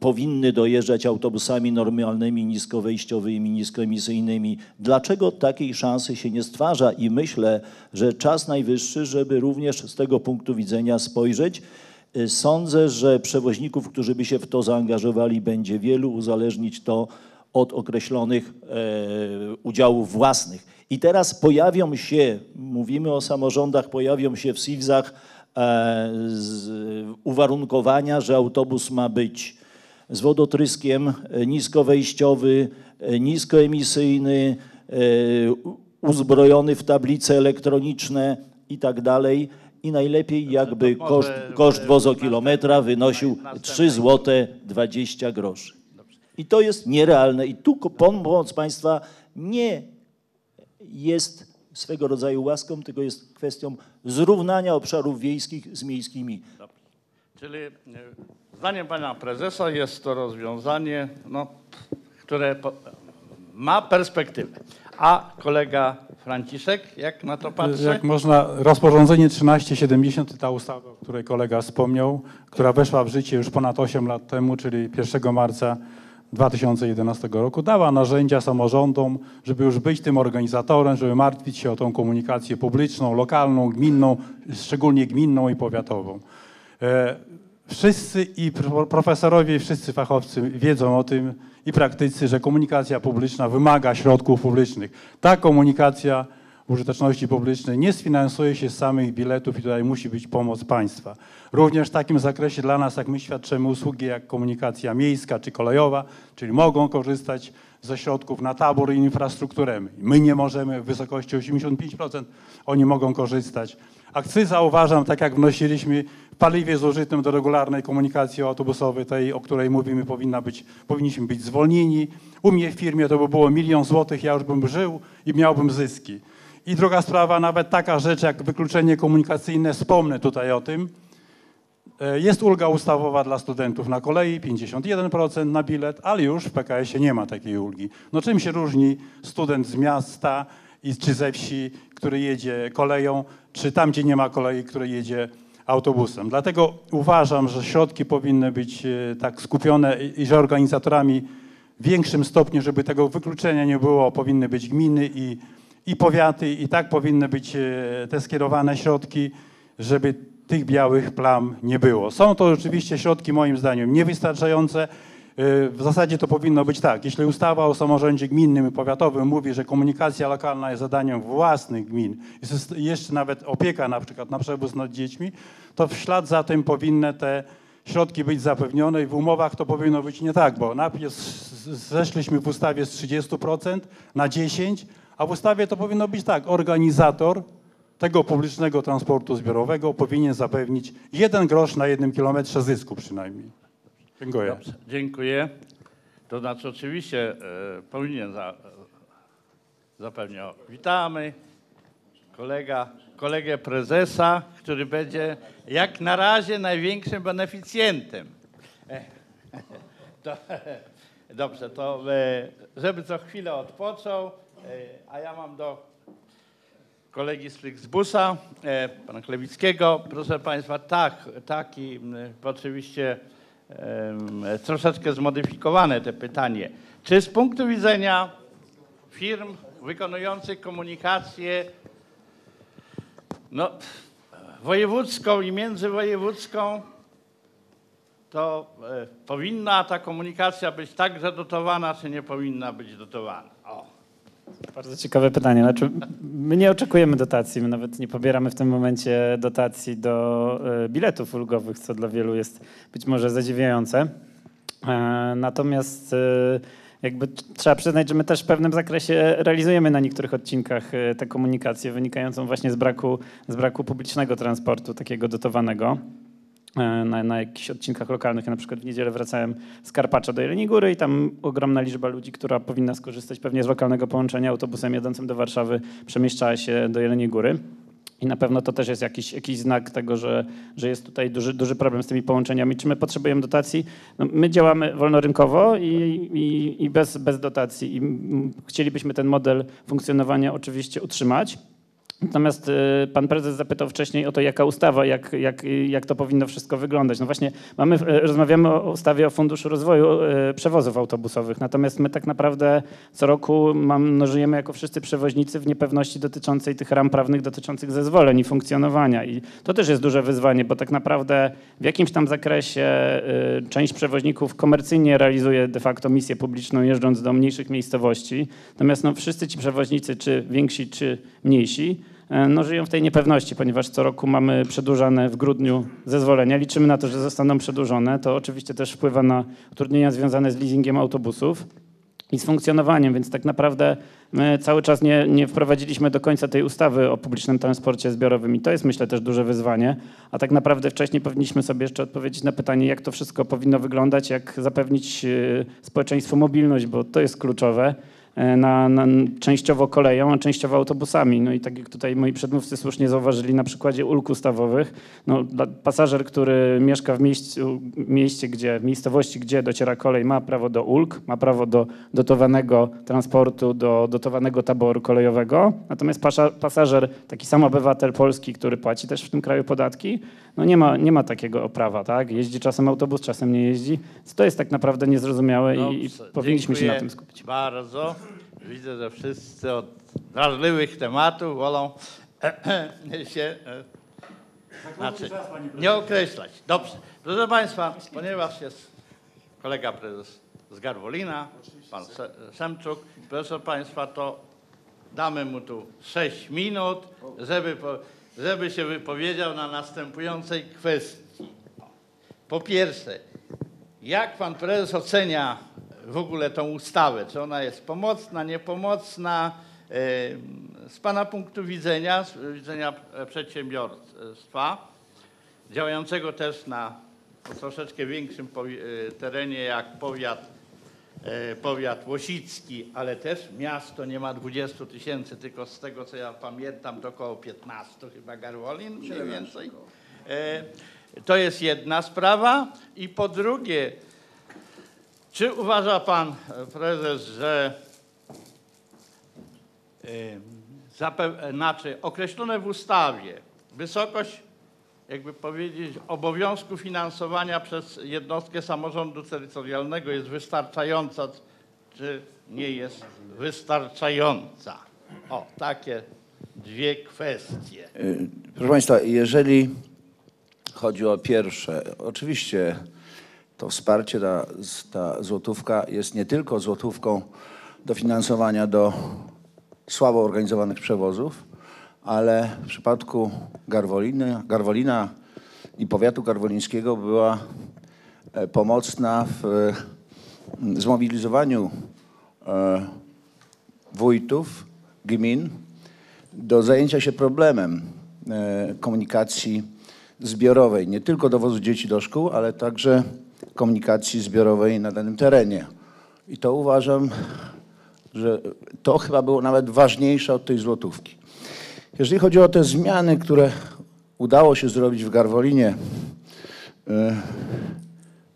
powinny dojeżdżać autobusami normalnymi, niskowejściowymi, niskoemisyjnymi. Dlaczego takiej szansy się nie stwarza? I myślę, że czas najwyższy, żeby również z tego punktu widzenia spojrzeć. Y, Sądzę, że przewoźników, którzy by się w to zaangażowali, będzie wielu, uzależnić to od określonych e, udziałów własnych. I teraz pojawią się, mówimy o samorządach, pojawią się w SIWZach e, uwarunkowania, że autobus ma być z wodotryskiem, e, niskowejściowy, e, niskoemisyjny, e, uzbrojony w tablice elektroniczne i tak dalej. I najlepiej jakby może koszt, koszt wozokilometra wynosił następnej 3 zł 20 groszy. I to jest nierealne. I tu pomoc państwa nie jest swego rodzaju łaską, tylko jest kwestią zrównania obszarów wiejskich z miejskimi. Czyli e, zdaniem pana prezesa jest to rozwiązanie, no, które po, ma perspektywę. A kolega Franciszek, jak na to patrzy? Jak można, rozporządzenie 1370, ta ustawa, o której kolega wspomniał, która weszła w życie już ponad 8 lat temu, czyli 1 marca 2011 roku, dała narzędzia samorządom, żeby już być tym organizatorem, żeby martwić się o tą komunikację publiczną, lokalną, gminną, szczególnie gminną i powiatową. E, Wszyscy i pro- profesorowie, i wszyscy fachowcy wiedzą o tym i praktycy, że komunikacja publiczna wymaga środków publicznych. Ta komunikacja użyteczności publicznej nie sfinansuje się z samych biletów i tutaj musi być pomoc państwa. Również w takim zakresie dla nas, jak my świadczymy usługi jak komunikacja miejska czy kolejowa, czyli mogą korzystać ze środków na tabor i infrastrukturę. My nie możemy w wysokości 85%, oni mogą korzystać. Akcyza uważam, tak jak wnosiliśmy w paliwie zużytym do regularnej komunikacji autobusowej, tej, o której mówimy, powinna być, powinniśmy być zwolnieni. U mnie w firmie to by było milion złotych, ja już bym żył i miałbym zyski. I druga sprawa, nawet taka rzecz jak wykluczenie komunikacyjne, wspomnę tutaj o tym. E, Jest ulga ustawowa dla studentów na kolei, 51% na bilet, ale już w PKS-ie nie ma takiej ulgi. No czym się różni student z miasta i, czy ze wsi, który jedzie koleją, czy tam, gdzie nie ma kolei, który jedzie autobusem. Dlatego uważam, że środki powinny być e, tak skupione i, że organizatorami w większym stopniu, żeby tego wykluczenia nie było, powinny być gminy i, i powiaty i tak powinny być e, te skierowane środki, żeby tych białych plam nie było. Są to oczywiście środki moim zdaniem niewystarczające. E, W zasadzie to powinno być tak. Jeśli ustawa o samorządzie gminnym i powiatowym mówi, że komunikacja lokalna jest zadaniem własnych gmin, jest jeszcze nawet opieka na przykład na przewóz nad dziećmi, to w ślad za tym powinny te środki być zapewnione i w umowach to powinno być nie tak, bo najpierw zeszliśmy w ustawie z 30% na 10%, a w ustawie to powinno być tak, organizator tego publicznego transportu zbiorowego powinien zapewnić jeden grosz na jednym kilometrze zysku przynajmniej. Dziękuję. Dobrze, dziękuję. To znaczy oczywiście e, powinien za. O, Witamy kolega, kolegę prezesa, który będzie jak na razie największym beneficjentem. E, [LAUGHS] To, [LAUGHS] dobrze, to e, żeby co chwilę odpoczął, e, a ja mam do kolegi z Flixbusa, e, pana Klewickiego. Proszę Państwa, tak, taki oczywiście troszeczkę zmodyfikowane te pytanie. Czy z punktu widzenia firm wykonujących komunikację no, wojewódzką i międzywojewódzką, to e, powinna ta komunikacja być także dotowana, czy nie powinna być dotowana? Bardzo ciekawe pytanie. Znaczy, my nie oczekujemy dotacji, my nawet nie pobieramy w tym momencie dotacji do e, biletów ulgowych, co dla wielu jest być może zadziwiające. E, Natomiast e, jakby trzeba przyznać, że my też w pewnym zakresie realizujemy na niektórych odcinkach tę komunikację wynikającą właśnie z braku, z braku publicznego transportu, takiego dotowanego na, na jakichś odcinkach lokalnych. Ja na przykład w niedzielę wracałem z Karpacza do Jeleniej Góry i tam ogromna liczba ludzi, która powinna skorzystać pewnie z lokalnego połączenia autobusem jadącym do Warszawy, przemieszczała się do Jeleniej Góry. I na pewno to też jest jakiś, jakiś znak tego, że, że jest tutaj duży, duży problem z tymi połączeniami. Czy my potrzebujemy dotacji? No, my działamy wolnorynkowo i, i, i bez, bez dotacji. I chcielibyśmy ten model funkcjonowania oczywiście utrzymać. Natomiast y, pan prezes zapytał wcześniej o to, jaka ustawa, jak, jak, jak to powinno wszystko wyglądać. No właśnie, mamy, y, rozmawiamy o ustawie o Funduszu Rozwoju y, Przewozów Autobusowych, natomiast my tak naprawdę co roku mam, no, żyjemy jako wszyscy przewoźnicy w niepewności dotyczącej tych ram prawnych, dotyczących zezwoleń i funkcjonowania. I to też jest duże wyzwanie, bo tak naprawdę w jakimś tam zakresie część przewoźników komercyjnie realizuje de facto misję publiczną, jeżdżąc do mniejszych miejscowości. Natomiast no, wszyscy ci przewoźnicy, czy więksi, czy mniejsi, no, żyją w tej niepewności, ponieważ co roku mamy przedłużane w grudniu zezwolenia. Liczymy na to, że zostaną przedłużone. To oczywiście też wpływa na utrudnienia związane z leasingiem autobusów i z funkcjonowaniem, więc tak naprawdę my cały czas nie, nie wprowadziliśmy do końca tej ustawy o publicznym transporcie zbiorowym i to jest myślę też duże wyzwanie, a tak naprawdę wcześniej powinniśmy sobie jeszcze odpowiedzieć na pytanie, jak to wszystko powinno wyglądać, jak zapewnić e, społeczeństwu mobilność, bo to jest kluczowe e, na, na, częściowo koleją, a częściowo autobusami. No i tak jak tutaj moi przedmówcy słusznie zauważyli na przykładzie ulg ustawowych, no, pasażer, który mieszka w mieściu, mieście, gdzie, w miejscowości, gdzie dociera kolej, ma prawo do ulg, ma prawo do dotowanego transportu, do dotowanego taboru kolejowego, natomiast pasza, pasażer, taki sam obywatel polski, który płaci też w tym kraju podatki, no nie ma, nie ma takiego prawa, tak? Jeździ czasem autobus, czasem nie jeździ. To jest tak naprawdę niezrozumiałe i, i Dobrze, powinniśmy się na tym skupić. Bardzo. Widzę, że wszyscy od drażliwych tematów wolą [CLEARS THROAT] się e, znaczy, nie określać. Dobrze. Proszę Państwa, ponieważ jest kolega prezes z Garwolina, pan Se- Semczuk, proszę Państwa, to damy mu tu 6 minut, żeby, żeby się wypowiedział na następującej kwestii. Po pierwsze, jak pan prezes ocenia w ogóle tą ustawę? Czy ona jest pomocna, niepomocna? Z pana punktu widzenia, z widzenia e, przedsiębiorstwa, działającego też na troszeczkę większym e, terenie jak powiat, e, powiat łosicki, ale też miasto nie ma 20 tysięcy, tylko z tego co ja pamiętam to około 15 chyba Garwolin mniej więcej. To jest jedna sprawa. I po drugie, czy uważa pan e, prezes, że e, zape- znaczy określone w ustawie wysokość, jakby powiedzieć, obowiązku finansowania przez jednostkę samorządu terytorialnego jest wystarczająca, czy nie jest wystarczająca? O, takie dwie kwestie. Y, Proszę Państwa, jeżeli chodzi o pierwsze, oczywiście to wsparcie, ta, ta złotówka jest nie tylko złotówką dofinansowania do słabo organizowanych przewozów, ale w przypadku Garwoliny, Garwolina i powiatu garwolińskiego była e, pomocna w zmobilizowaniu e, wójtów, gmin do zajęcia się problemem e, komunikacji zbiorowej, nie tylko dowozu dzieci do szkół, ale także komunikacji zbiorowej na danym terenie. I to uważam, że to chyba było nawet ważniejsze od tej złotówki. Jeżeli chodzi o te zmiany, które udało się zrobić w Garwolinie, e,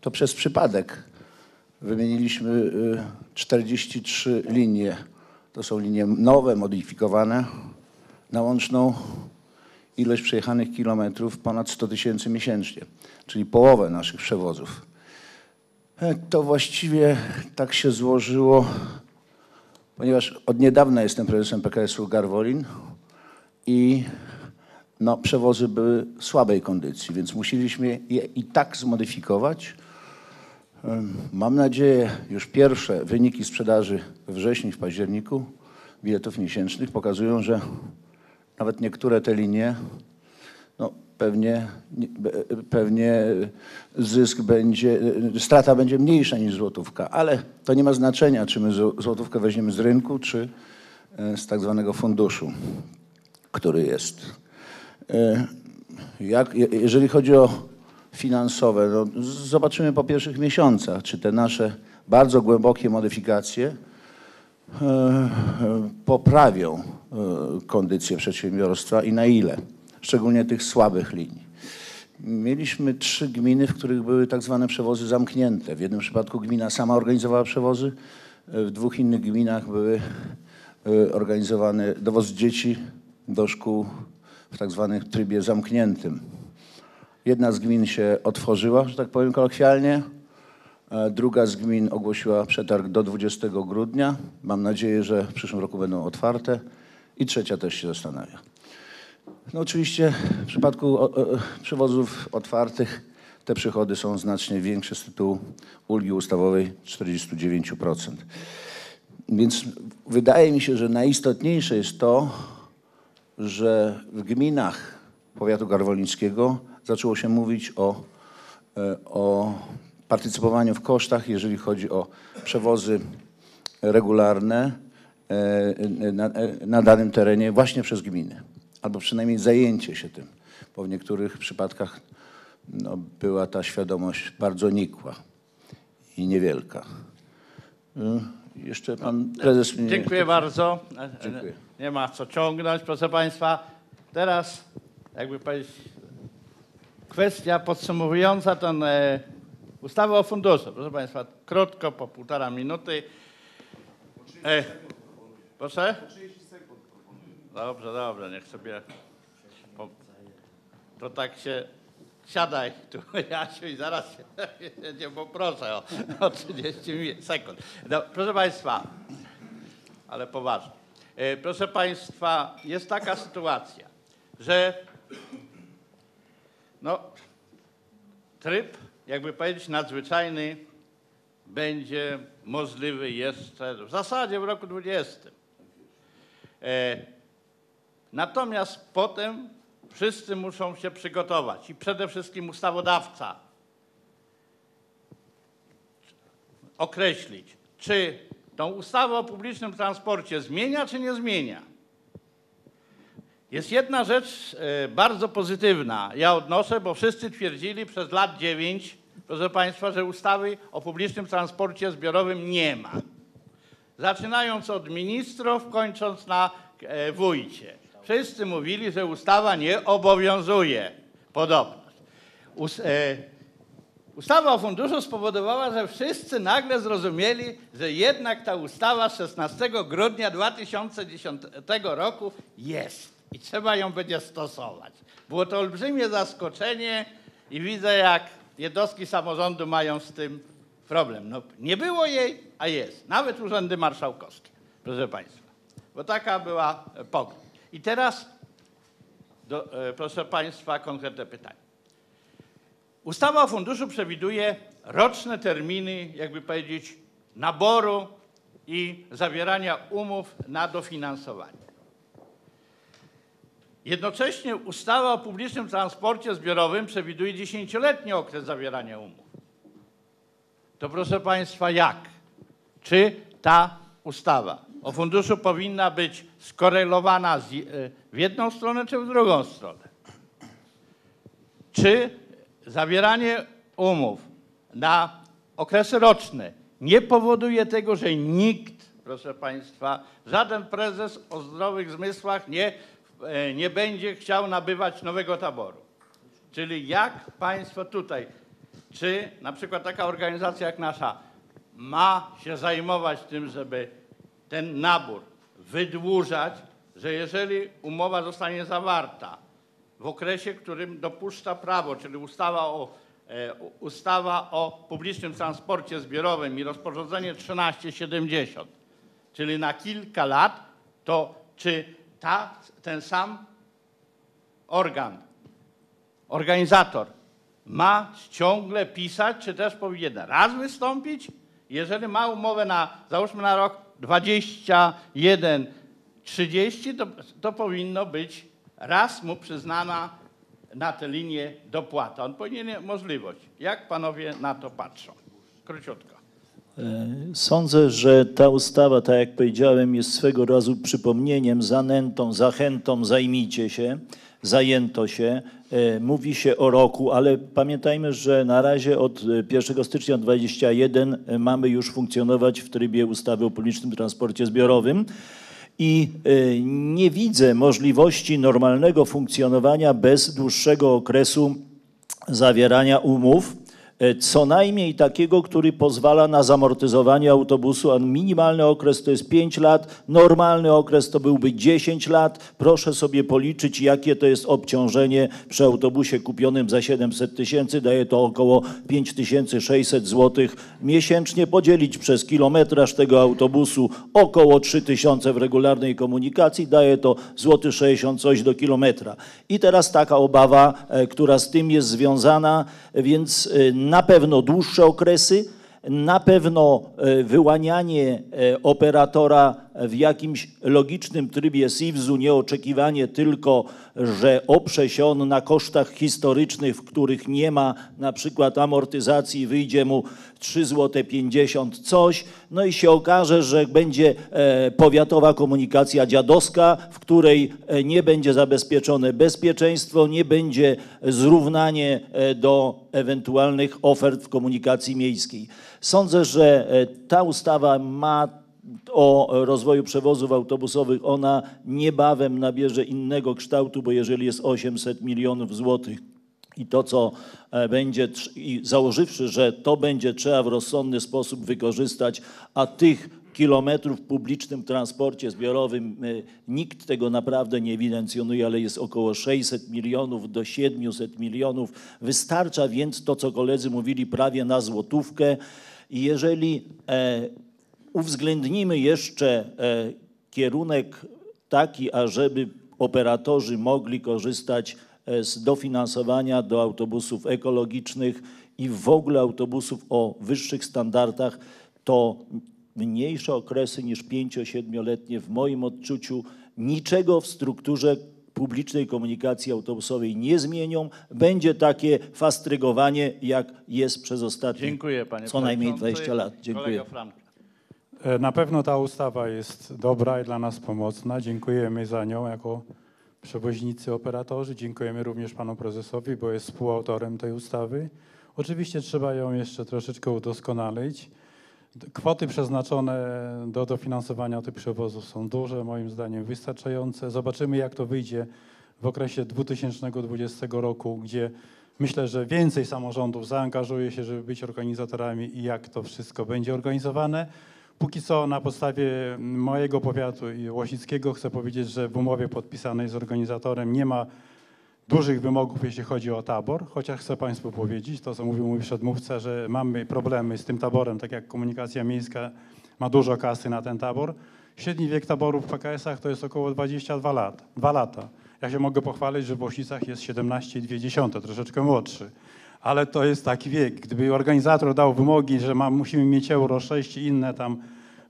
to przez przypadek wymieniliśmy e, 43 linie. To są linie nowe, modyfikowane na łączną ilość przejechanych kilometrów ponad 100 tysięcy miesięcznie, czyli połowę naszych przewozów. To właściwie tak się złożyło, ponieważ od niedawna jestem prezesem PKS-u Garwolin i no, przewozy były w słabej kondycji, więc musieliśmy je i tak zmodyfikować. Mam nadzieję, już pierwsze wyniki sprzedaży we wrześniu w październiku biletów miesięcznych pokazują, że nawet niektóre te linie, no pewnie, pewnie zysk będzie, strata będzie mniejsza niż złotówka, ale to nie ma znaczenia, czy my zł- złotówkę weźmiemy z rynku, czy e, z tak zwanego funduszu, który jest. E, Jak, je- jeżeli chodzi o finansowe, no, zobaczymy po pierwszych miesiącach, czy te nasze bardzo głębokie modyfikacje e, poprawią kondycję przedsiębiorstwa i na ile, szczególnie tych słabych linii. Mieliśmy trzy gminy, w których były tak zwane przewozy zamknięte. W jednym przypadku gmina sama organizowała przewozy, e, w dwóch innych gminach były e, organizowane dowoz dzieci do szkół w tak zwanym trybie zamkniętym. Jedna z gmin się otworzyła, że tak powiem kolokwialnie, a druga z gmin ogłosiła przetarg do 20 grudnia. Mam nadzieję, że w przyszłym roku będą otwarte i trzecia też się zastanawia. No oczywiście w przypadku przewozów otwartych te przychody są znacznie większe z tytułu ulgi ustawowej 49%. Więc wydaje mi się, że najistotniejsze jest to, że w gminach powiatu garwolińskiego zaczęło się mówić o, e, o partycypowaniu w kosztach, jeżeli chodzi o przewozy regularne e, na, e, na danym terenie właśnie przez gminy, albo przynajmniej zajęcie się tym, bo w niektórych przypadkach no, była ta świadomość bardzo nikła i niewielka. Y, Jeszcze pan prezes mnie... Dziękuję bardzo. Dziękuję. Nie ma co ciągnąć, proszę Państwa. Teraz, jakby powiedzieć, kwestia podsumowująca tę e, ustawę o funduszu. Proszę Państwa, krótko, po półtora minuty. E, proszę? Dobrze, dobrze, niech sobie... To tak się... Siadaj tu, [LAUGHS] Jasiu, i zaraz się [LAUGHS] nie poproszę o, o 30 mi- sekund. No, proszę Państwa, ale poważnie. E, Proszę Państwa, jest taka sytuacja, że no, tryb, jakby powiedzieć, nadzwyczajny będzie możliwy jeszcze w zasadzie w roku 2020. Natomiast potem wszyscy muszą się przygotować i przede wszystkim ustawodawca określić, czy tą ustawę o publicznym transporcie zmienia, czy nie zmienia. Jest jedna rzecz e, bardzo pozytywna. Ja odnoszę, bo wszyscy twierdzili przez lat dziewięć, proszę Państwa, że ustawy o publicznym transporcie zbiorowym nie ma. Zaczynając od ministrów, kończąc na e, wójcie. Wszyscy mówili, że ustawa nie obowiązuje. Podobno. E, Ustawa o funduszu spowodowała, że wszyscy nagle zrozumieli, że jednak ta ustawa z 16 grudnia 2010 roku jest i trzeba ją będzie stosować. Było to olbrzymie zaskoczenie i widzę, jak jednostki samorządu mają z tym problem. No, nie było jej, a jest. Nawet urzędy marszałkowskie, proszę Państwa. Bo taka była pogląd. I teraz, do, e, proszę Państwa, konkretne pytanie. Ustawa o funduszu przewiduje roczne terminy, jakby powiedzieć, naboru i zawierania umów na dofinansowanie. Jednocześnie ustawa o publicznym transporcie zbiorowym przewiduje dziesięcioletni okres zawierania umów. To proszę Państwa, jak? Czy ta ustawa o funduszu powinna być skorelowana z, e, w jedną stronę czy w drugą stronę. Czy zawieranie umów na okresy roczne nie powoduje tego, że nikt, proszę Państwa, żaden prezes o zdrowych zmysłach nie, e, nie będzie chciał nabywać nowego taboru? Czyli jak Państwo tutaj, czy na przykład taka organizacja jak nasza ma się zajmować tym, żeby ten nabór wydłużać, że jeżeli umowa zostanie zawarta w okresie, którym dopuszcza prawo, czyli ustawa o, e, ustawa o publicznym transporcie zbiorowym i rozporządzenie 1370, czyli na kilka lat, to czy ta, ten sam organ, organizator ma ciągle pisać, czy też powinien raz wystąpić? Jeżeli ma umowę na, załóżmy na rok 21, 30, to, to powinno być raz mu przyznana na tę linię dopłata. On powinien mieć możliwość. Jak panowie na to patrzą? Króciutko. E, Sądzę, że ta ustawa, tak jak powiedziałem, jest swego rodzaju przypomnieniem, zanętą, zachętą, zajmijcie się, zajęto się. E, Mówi się o roku, ale pamiętajmy, że na razie od e, 1 stycznia 2021 mamy już funkcjonować w trybie ustawy o publicznym transporcie zbiorowym. I e, nie widzę możliwości normalnego funkcjonowania bez dłuższego okresu zawierania umów, e, co najmniej takiego, który pozwala na zamortyzowanie autobusu, a minimalny okres to jest 5 lat, normalny okres to byłby 10 lat. Proszę sobie policzyć, jakie to jest obciążenie przy autobusie kupionym za 700 tysięcy, daje to około 5600 zł miesięcznie, podzielić przez kilometraż tego autobusu około 3000 w regularnej komunikacji, daje to złoty 60 coś do kilometra. I teraz taka obawa, e, która z tym jest związana, więc e, na pewno dłuższe okresy, na pewno e, wyłanianie e, operatora w jakimś logicznym trybie SIWZ-u, nie oczekiwanie tylko, że oprze się on na kosztach historycznych, w których nie ma na przykład amortyzacji, wyjdzie mu 3 zł 50 coś, no i się okaże, że będzie e, powiatowa komunikacja dziadowska, w której e, nie będzie zabezpieczone bezpieczeństwo, nie będzie zrównanie e, do ewentualnych ofert w komunikacji miejskiej. Sądzę, że ta ustawa ma o rozwoju przewozów autobusowych, ona niebawem nabierze innego kształtu, bo jeżeli jest 800 milionów złotych i to, co e, będzie, i założywszy, że to będzie trzeba w rozsądny sposób wykorzystać, a tych kilometrów w publicznym transporcie zbiorowym e, nikt tego naprawdę nie ewidencjonuje, ale jest około 600 milionów do 700 milionów. Wystarcza więc to, co koledzy mówili, prawie na złotówkę. Jeżeli e, uwzględnimy jeszcze e, kierunek taki, ażeby operatorzy mogli korzystać e, z dofinansowania do autobusów ekologicznych i w ogóle autobusów o wyższych standardach, to mniejsze okresy niż 5-7-letnie w moim odczuciu niczego w strukturze publicznej komunikacji autobusowej nie zmienią. Będzie takie fastrygowanie, jak jest przez ostatnie Dziękuję co najmniej przewodniczący. 20 lat. Dziękuję. E, Na pewno ta ustawa jest dobra i dla nas pomocna. Dziękujemy za nią jako przewoźnicy, operatorzy. Dziękujemy również panu prezesowi, bo jest współautorem tej ustawy. Oczywiście trzeba ją jeszcze troszeczkę udoskonalić. Kwoty przeznaczone do dofinansowania tych przewozów są duże, moim zdaniem wystarczające. Zobaczymy, jak to wyjdzie w okresie 2020 roku, gdzie myślę, że więcej samorządów zaangażuje się, żeby być organizatorami i jak to wszystko będzie organizowane. Póki co na podstawie mojego powiatu i Łosickiego chcę powiedzieć, że w umowie podpisanej z organizatorem nie ma dużych wymogów, jeśli chodzi o tabor, chociaż chcę Państwu powiedzieć, to co mówił mój przedmówca, że mamy problemy z tym taborem, tak jak komunikacja miejska ma dużo kasy na ten tabor. Średni wiek taboru w PKS-ach to jest około 22 lat, 2 lata. Ja się mogę pochwalić, że w Łosicach jest 17,2, troszeczkę młodszy. Ale to jest taki wiek. Gdyby organizator dał wymogi, że ma, musimy mieć euro 6 i inne tam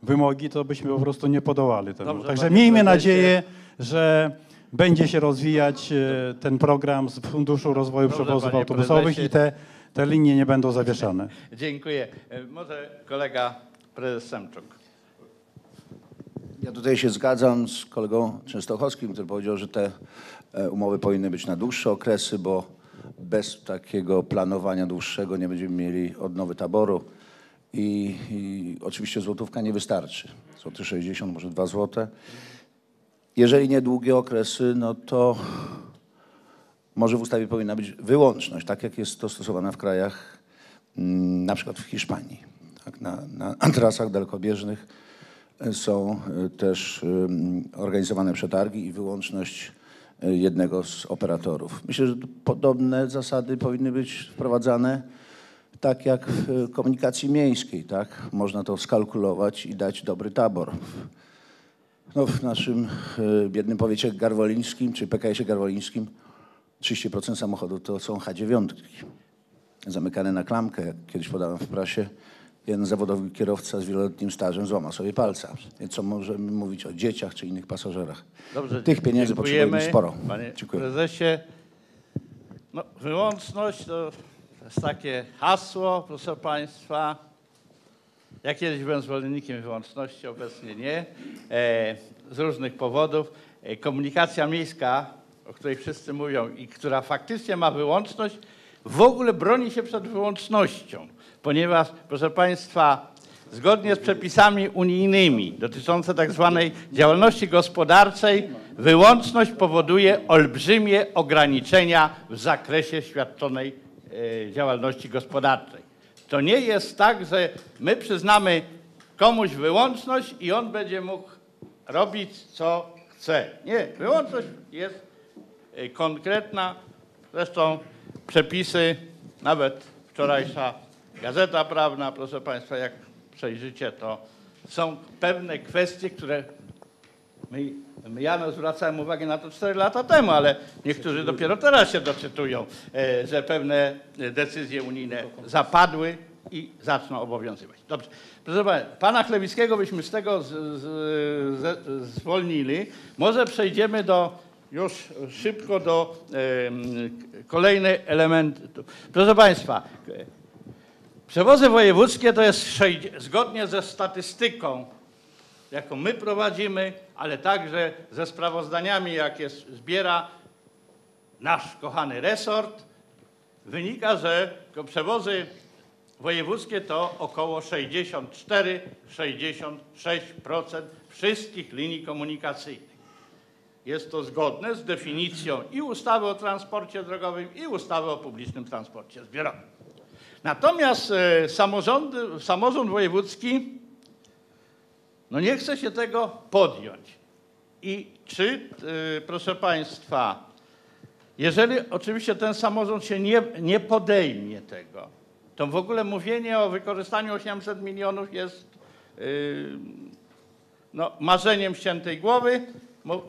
wymogi, to byśmy po prostu nie podołali temu. Dobrze, Także miejmy nadzieję, że będzie się rozwijać e, ten program z Funduszu Rozwoju Dobrze, Przewozów Autobusowych prezesie. i te, te linie nie będą zawieszane. Dziękuję. E, Może kolega prezes Semczuk. Ja tutaj się zgadzam z kolegą Częstochowskim, który powiedział, że te e, umowy powinny być na dłuższe okresy, bo bez takiego planowania dłuższego nie będziemy mieli odnowy taboru i, i oczywiście złotówka nie wystarczy. Złoty 60, może 2 złote. Jeżeli nie długie okresy, no to może w ustawie powinna być wyłączność, tak jak jest to stosowane w krajach, mm, na przykład w Hiszpanii. Tak, na, na [CLEARS THROAT] trasach dalekobieżnych są e, też organizowane przetargi i wyłączność jednego z operatorów. Myślę, że podobne zasady powinny być wprowadzane tak jak w komunikacji miejskiej, tak? Można to skalkulować i dać dobry tabor. No, w naszym e, biednym powiecie garwolińskim, czy PKS-ie garwolińskim 30% samochodów to są H9. Zamykane na klamkę, jak kiedyś podałem w prasie, jeden zawodowy kierowca z wieloletnim stażem złamał sobie palca. Więc co możemy mówić o dzieciach czy innych pasażerach? Dobrze, Tych pieniędzy potrzebujemy sporo. Panie Dziękuję. prezesie. No, wyłączność to jest takie hasło, proszę państwa. Ja kiedyś byłem zwolennikiem wyłączności, obecnie nie. E, z różnych powodów. E, komunikacja miejska, o której wszyscy mówią i która faktycznie ma wyłączność, w ogóle broni się przed wyłącznością, ponieważ, proszę państwa, zgodnie z przepisami unijnymi dotyczące tak zwanej działalności gospodarczej, wyłączność powoduje olbrzymie ograniczenia w zakresie świadczonej e, działalności gospodarczej. To nie jest tak, że my przyznamy komuś wyłączność i on będzie mógł robić co chce. Nie, wyłączność jest e, konkretna. Zresztą przepisy, nawet wczorajsza Gazeta Prawna, proszę Państwa, jak przejrzycie, to są pewne kwestie, które my, my ja no, zwracałem uwagę na to 4 lata temu, ale niektórzy dopiero teraz się doczytują, e, że pewne decyzje unijne zapadły i zaczną obowiązywać. Dobrze. Proszę pana, pana Chlewickiego byśmy z tego z, z, z, zwolnili. Może przejdziemy do już szybko do em, kolejny element. Proszę Państwa, przewozy wojewódzkie to jest zgodnie ze statystyką, jaką my prowadzimy, ale także ze sprawozdaniami, jakie zbiera nasz kochany resort, wynika, że przewozy wojewódzkie to około 64-66% wszystkich linii komunikacyjnych. Jest to zgodne z definicją i ustawy o transporcie drogowym, i ustawy o publicznym transporcie zbiorowym. Natomiast e, samorządy, samorząd wojewódzki no nie chce się tego podjąć. I czy, y, proszę Państwa, jeżeli oczywiście ten samorząd się nie, nie podejmie tego, to w ogóle mówienie o wykorzystaniu 800 milionów jest y, no, marzeniem ściętej głowy.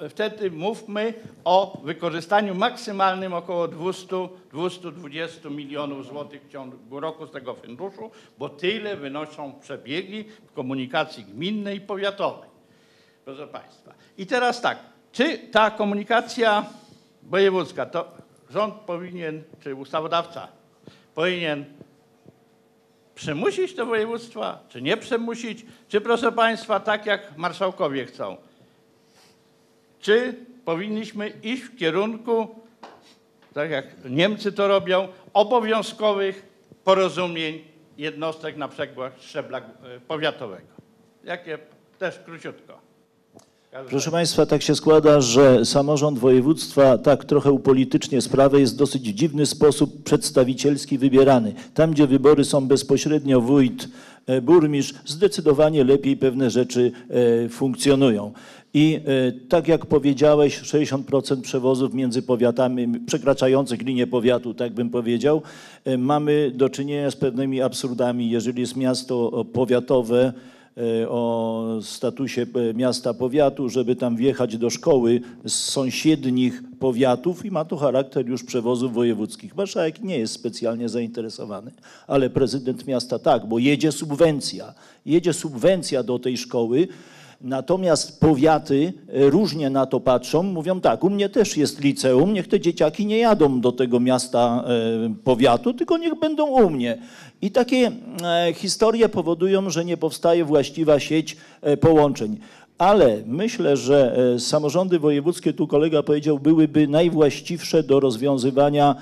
Wtedy mówmy o wykorzystaniu maksymalnym około 200-220 milionów złotych w ciągu roku z tego funduszu, bo tyle wynoszą przebiegi w komunikacji gminnej i powiatowej. Proszę Państwa. I teraz tak, czy ta komunikacja wojewódzka, to rząd powinien, czy ustawodawca powinien przymusić te województwa, czy nie przymusić, czy proszę Państwa, tak jak marszałkowie chcą, czy powinniśmy iść w kierunku, tak jak Niemcy to robią, obowiązkowych porozumień jednostek na przykład szczebla e, powiatowego. Jakie też króciutko. Proszę Państwa, tak się składa, że samorząd województwa tak trochę upolitycznie sprawę jest w dosyć dziwny sposób przedstawicielski wybierany. Tam, gdzie wybory są bezpośrednio wójt, e, burmistrz, zdecydowanie lepiej pewne rzeczy e, funkcjonują. I e, tak jak powiedziałeś, 60% przewozów między powiatami, przekraczających linię powiatu, tak bym powiedział, e, mamy do czynienia z pewnymi absurdami. Jeżeli jest miasto powiatowe, e, o statusie miasta powiatu, żeby tam wjechać do szkoły z sąsiednich powiatów i ma to charakter już przewozów wojewódzkich. Marszałek nie jest specjalnie zainteresowany, ale prezydent miasta tak, bo jedzie subwencja. Jedzie subwencja do tej szkoły, Natomiast powiaty e, różnie na to patrzą, mówią tak, u mnie też jest liceum, niech te dzieciaki nie jadą do tego miasta e, powiatu, tylko niech będą u mnie. I takie e, historie powodują, że nie powstaje właściwa sieć połączeń. Ale myślę, że samorządy wojewódzkie, tu kolega powiedział, byłyby najwłaściwsze do rozwiązywania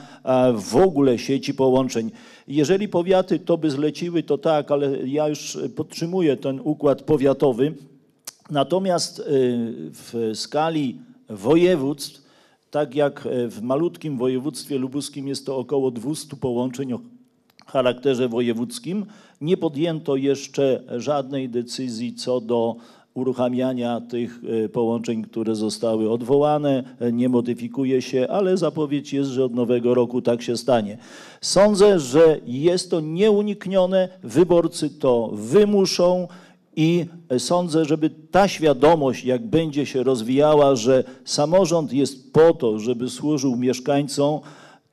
w ogóle sieci połączeń. Jeżeli powiaty to by zleciły, to tak, ale ja już podtrzymuję ten układ powiatowy. Natomiast e, w skali województw, tak jak w malutkim województwie lubuskim jest to około 200 połączeń o charakterze wojewódzkim, nie podjęto jeszcze żadnej decyzji co do uruchamiania tych e, połączeń, które zostały odwołane. Nie modyfikuje się, ale zapowiedź jest, że od nowego roku tak się stanie. Sądzę, że jest to nieuniknione, wyborcy to wymuszą i sądzę, żeby ta świadomość, jak będzie się rozwijała, że samorząd jest po to, żeby służył mieszkańcom,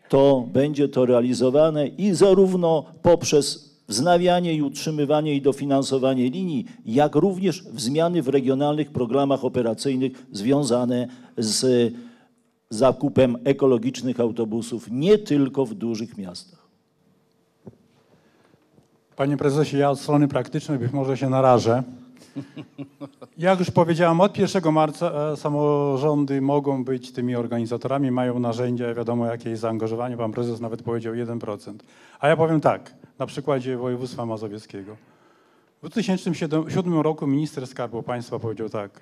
to będzie to realizowane i zarówno poprzez wznawianie i utrzymywanie i dofinansowanie linii, jak również w zmiany w regionalnych programach operacyjnych związane z zakupem ekologicznych autobusów, nie tylko w dużych miastach. Panie prezesie, ja od strony praktycznej być może się narażę. Jak już powiedziałem, od 1 marca e, samorządy mogą być tymi organizatorami, mają narzędzia, wiadomo jakie jest zaangażowanie. Pan prezes nawet powiedział 1%. A ja powiem tak, na przykładzie województwa mazowieckiego. W 2007 roku minister Skarbu Państwa powiedział tak,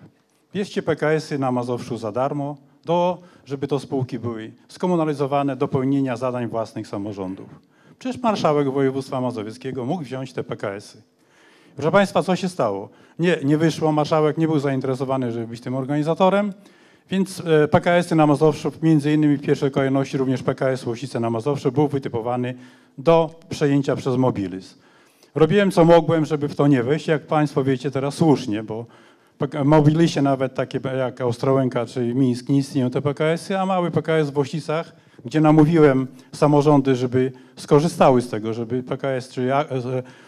bierzcie PKS-y na Mazowszu za darmo, do, żeby to spółki były skomunalizowane do pełnienia zadań własnych samorządów. Przecież marszałek województwa mazowieckiego mógł wziąć te PKS-y. Proszę Państwa, co się stało? Nie, nie wyszło, marszałek nie był zainteresowany, żeby być tym organizatorem, więc e, PKS-y na Mazowszu, między innymi w pierwszej kolejności również PKS Łosice na Mazowszu był wytypowany do przejęcia przez Mobilis. Robiłem co mogłem, żeby w to nie wejść, jak Państwo wiecie teraz słusznie, bo Mobilisie nawet takie jak Ostrołęka czy Mińsk nie istnieją te PKS-y, a mały PKS w Łosicach, gdzie namówiłem samorządy, żeby skorzystały z tego, żeby PKS, czy e,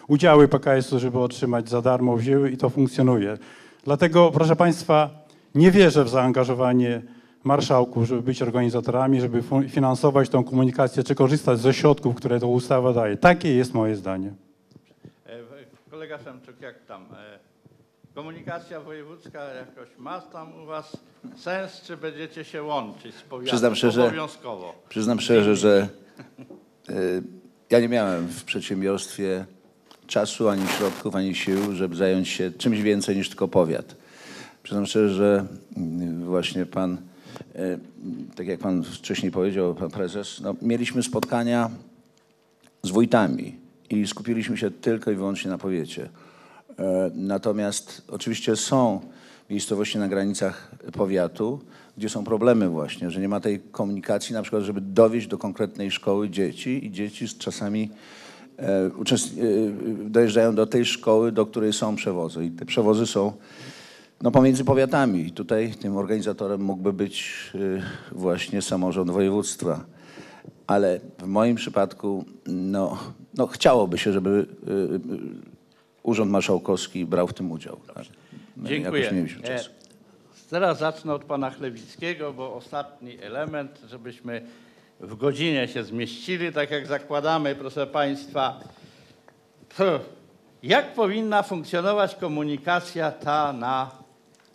udziały PKS-u, żeby otrzymać za darmo, wzięły i to funkcjonuje. Dlatego, proszę Państwa, nie wierzę w zaangażowanie marszałków, żeby być organizatorami, żeby finansować tą komunikację, czy korzystać ze środków, które ta ustawa daje. Takie jest moje zdanie. E, Kolega Szemczuk, jak tam? E, Komunikacja wojewódzka jakoś ma tam u Was sens, czy będziecie się łączyć z powiatem Przyznam szczerze- obowiązkowo? Przyznam szczerze, że y, ja nie miałem w przedsiębiorstwie czasu, ani środków, ani sił, żeby zająć się czymś więcej niż tylko powiat. Przyznam szczerze, że y, właśnie pan, y, tak jak pan wcześniej powiedział, pan prezes, no, mieliśmy spotkania z wójtami i skupiliśmy się tylko i wyłącznie na powiecie. E, Natomiast oczywiście są miejscowości na granicach powiatu, gdzie są problemy właśnie, że nie ma tej komunikacji, na przykład, żeby dowieść do konkretnej szkoły dzieci i dzieci z czasami e, e, dojeżdżają do tej szkoły, do której są przewozy i te przewozy są no, pomiędzy powiatami. I tutaj tym organizatorem mógłby być właśnie samorząd województwa. Ale w moim przypadku no, no, chciałoby się, żeby Urząd Marszałkowski brał w tym udział. Tak? No, Dziękuję. Mieliśmy E. Teraz zacznę od pana Chlewickiego, bo ostatni element, żebyśmy w godzinie się zmieścili, tak jak zakładamy, proszę państwa. Jak powinna funkcjonować komunikacja ta na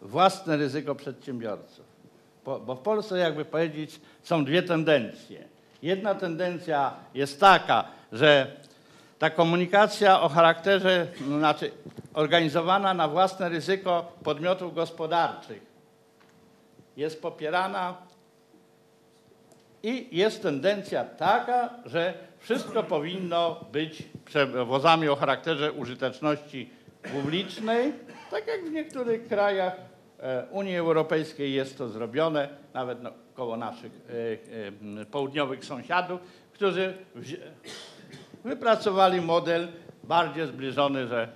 własne ryzyko przedsiębiorców? Bo, bo w Polsce, jakby powiedzieć, są dwie tendencje. Jedna tendencja jest taka, że ta komunikacja o charakterze, znaczy organizowana na własne ryzyko podmiotów gospodarczych jest popierana i jest tendencja taka, że wszystko powinno być przewozami o charakterze użyteczności publicznej, tak jak w niektórych krajach e, Unii Europejskiej jest to zrobione, nawet no, koło naszych e, e, południowych sąsiadów, którzy wypracowali model bardziej zbliżony, że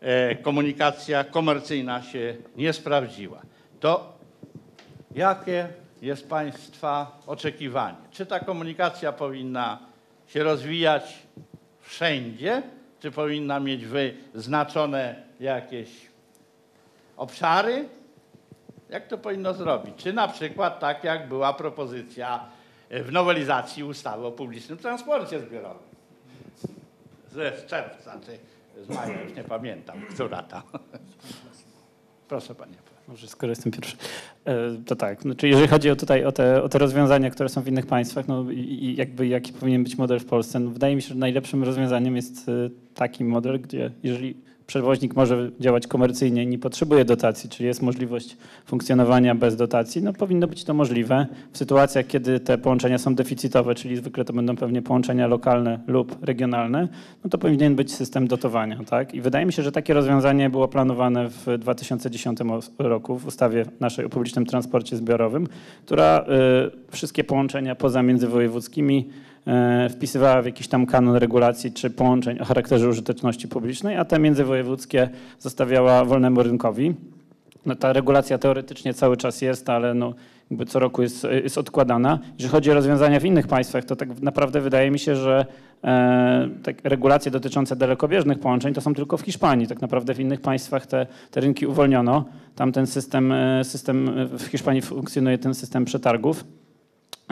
e, komunikacja komercyjna się nie sprawdziła. To jakie jest Państwa oczekiwanie? Czy ta komunikacja powinna się rozwijać wszędzie? Czy powinna mieć wyznaczone jakieś obszary? Jak to powinno zrobić? Czy na przykład tak jak była propozycja w nowelizacji ustawy o publicznym transporcie zbiorowym? Z czerwca czy z maja, już nie pamiętam, która tam. Proszę panie. Może skoro jestem pierwszy. E, To tak, znaczy jeżeli chodzi o tutaj o te, o te rozwiązania, które są w innych państwach, no i, i jakby jaki powinien być model w Polsce, no wydaje mi się, że najlepszym rozwiązaniem jest e, taki model, gdzie jeżeli przewoźnik może działać komercyjnie i nie potrzebuje dotacji, czyli jest możliwość funkcjonowania bez dotacji, no powinno być to możliwe w sytuacjach, kiedy te połączenia są deficytowe, czyli zwykle to będą pewnie połączenia lokalne lub regionalne, no to powinien być system dotowania, tak? I wydaje mi się, że takie rozwiązanie było planowane w 2010 roku w ustawie naszej o publicznym transporcie zbiorowym, która y, wszystkie połączenia poza międzywojewódzkimi wpisywała w jakiś tam kanon regulacji czy połączeń o charakterze użyteczności publicznej, a te międzywojewódzkie zostawiała wolnemu rynkowi. No, ta regulacja teoretycznie cały czas jest, ale no, jakby co roku jest, jest odkładana. Jeżeli chodzi o rozwiązania w innych państwach, to tak naprawdę wydaje mi się, że e, tak regulacje dotyczące dalekobieżnych połączeń to są tylko w Hiszpanii. Tak naprawdę w innych państwach te, te rynki uwolniono. Tam ten system, e, system, e, w Hiszpanii funkcjonuje ten system przetargów.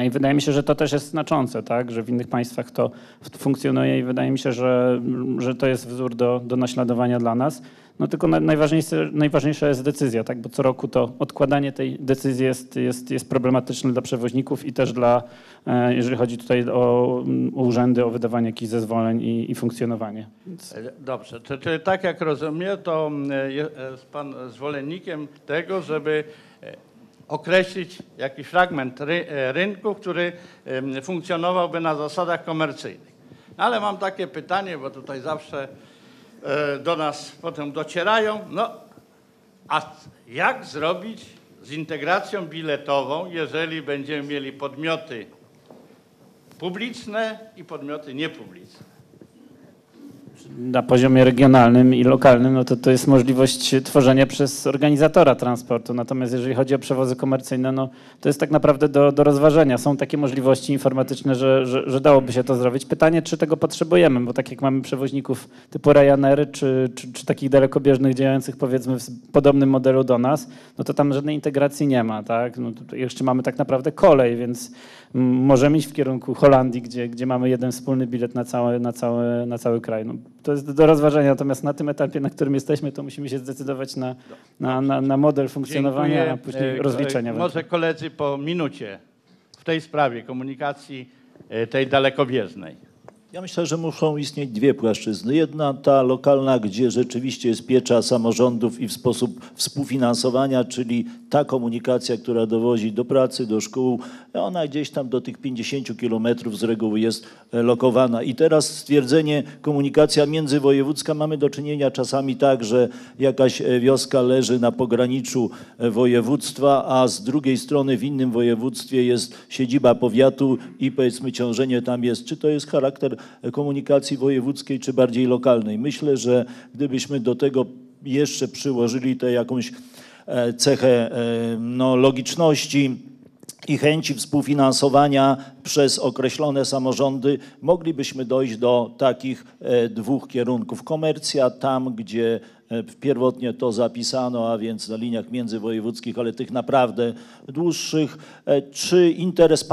I wydaje mi się, że to też jest znaczące, tak? że w innych państwach to funkcjonuje i wydaje mi się, że, że to jest wzór do, do naśladowania dla nas. No tylko na- najważniejsze, najważniejsza jest decyzja, tak? bo co roku to odkładanie tej decyzji jest, jest, jest problematyczne dla przewoźników i też dla, e, jeżeli chodzi tutaj o mm, urzędy, o wydawanie jakichś zezwoleń i, i funkcjonowanie. Więc... E, Dobrze, czy, tak jak rozumiem, to mm, je- jest pan zwolennikiem tego, żeby e, określić jakiś fragment ry, e, rynku, który funkcjonowałby na zasadach komercyjnych. No ale mam takie pytanie, bo tutaj zawsze e, do nas potem docierają, no a jak zrobić z integracją biletową, jeżeli będziemy mieli podmioty publiczne i podmioty niepubliczne? Na poziomie regionalnym i lokalnym, no to to jest możliwość tworzenia przez organizatora transportu. Natomiast jeżeli chodzi o przewozy komercyjne, no to jest tak naprawdę do, do rozważenia. Są takie możliwości informatyczne, że, że, że dałoby się to zrobić. Pytanie, czy tego potrzebujemy, bo tak jak mamy przewoźników typu Ryanairy, czy, czy, czy takich dalekobieżnych działających powiedzmy w podobnym modelu do nas, no to tam żadnej integracji nie ma, tak? No jeszcze mamy tak naprawdę kolej, więc możemy iść w kierunku Holandii, gdzie, gdzie mamy jeden wspólny bilet na cały, na cały, na cały kraj. No, to jest do rozważenia, natomiast na tym etapie, na którym jesteśmy, to musimy się zdecydować na, na, na, na model funkcjonowania, a Dziękuję. później E, rozliczenia. Może koledzy po minucie w tej sprawie komunikacji e, tej dalekobieżnej. Ja myślę, że muszą istnieć dwie płaszczyzny. Jedna ta lokalna, gdzie rzeczywiście jest piecza samorządów i w sposób współfinansowania, czyli ta komunikacja, która dowozi do pracy, do szkół, ona gdzieś tam do tych 50 kilometrów z reguły jest lokowana. I teraz stwierdzenie komunikacja międzywojewódzka, mamy do czynienia czasami tak, że jakaś wioska leży na pograniczu województwa, a z drugiej strony w innym województwie jest siedziba powiatu i powiedzmy ciążenie tam jest. Czy to jest charakter komunikacji wojewódzkiej, czy bardziej lokalnej? Myślę, że gdybyśmy do tego jeszcze przyłożyli tę jakąś e, cechę e, no, logiczności, i chęci współfinansowania przez określone samorządy, moglibyśmy dojść do takich e, dwóch kierunków. Komercja tam, gdzie pierwotnie to zapisano, a więc na liniach międzywojewódzkich, ale tych naprawdę dłuższych, czy interes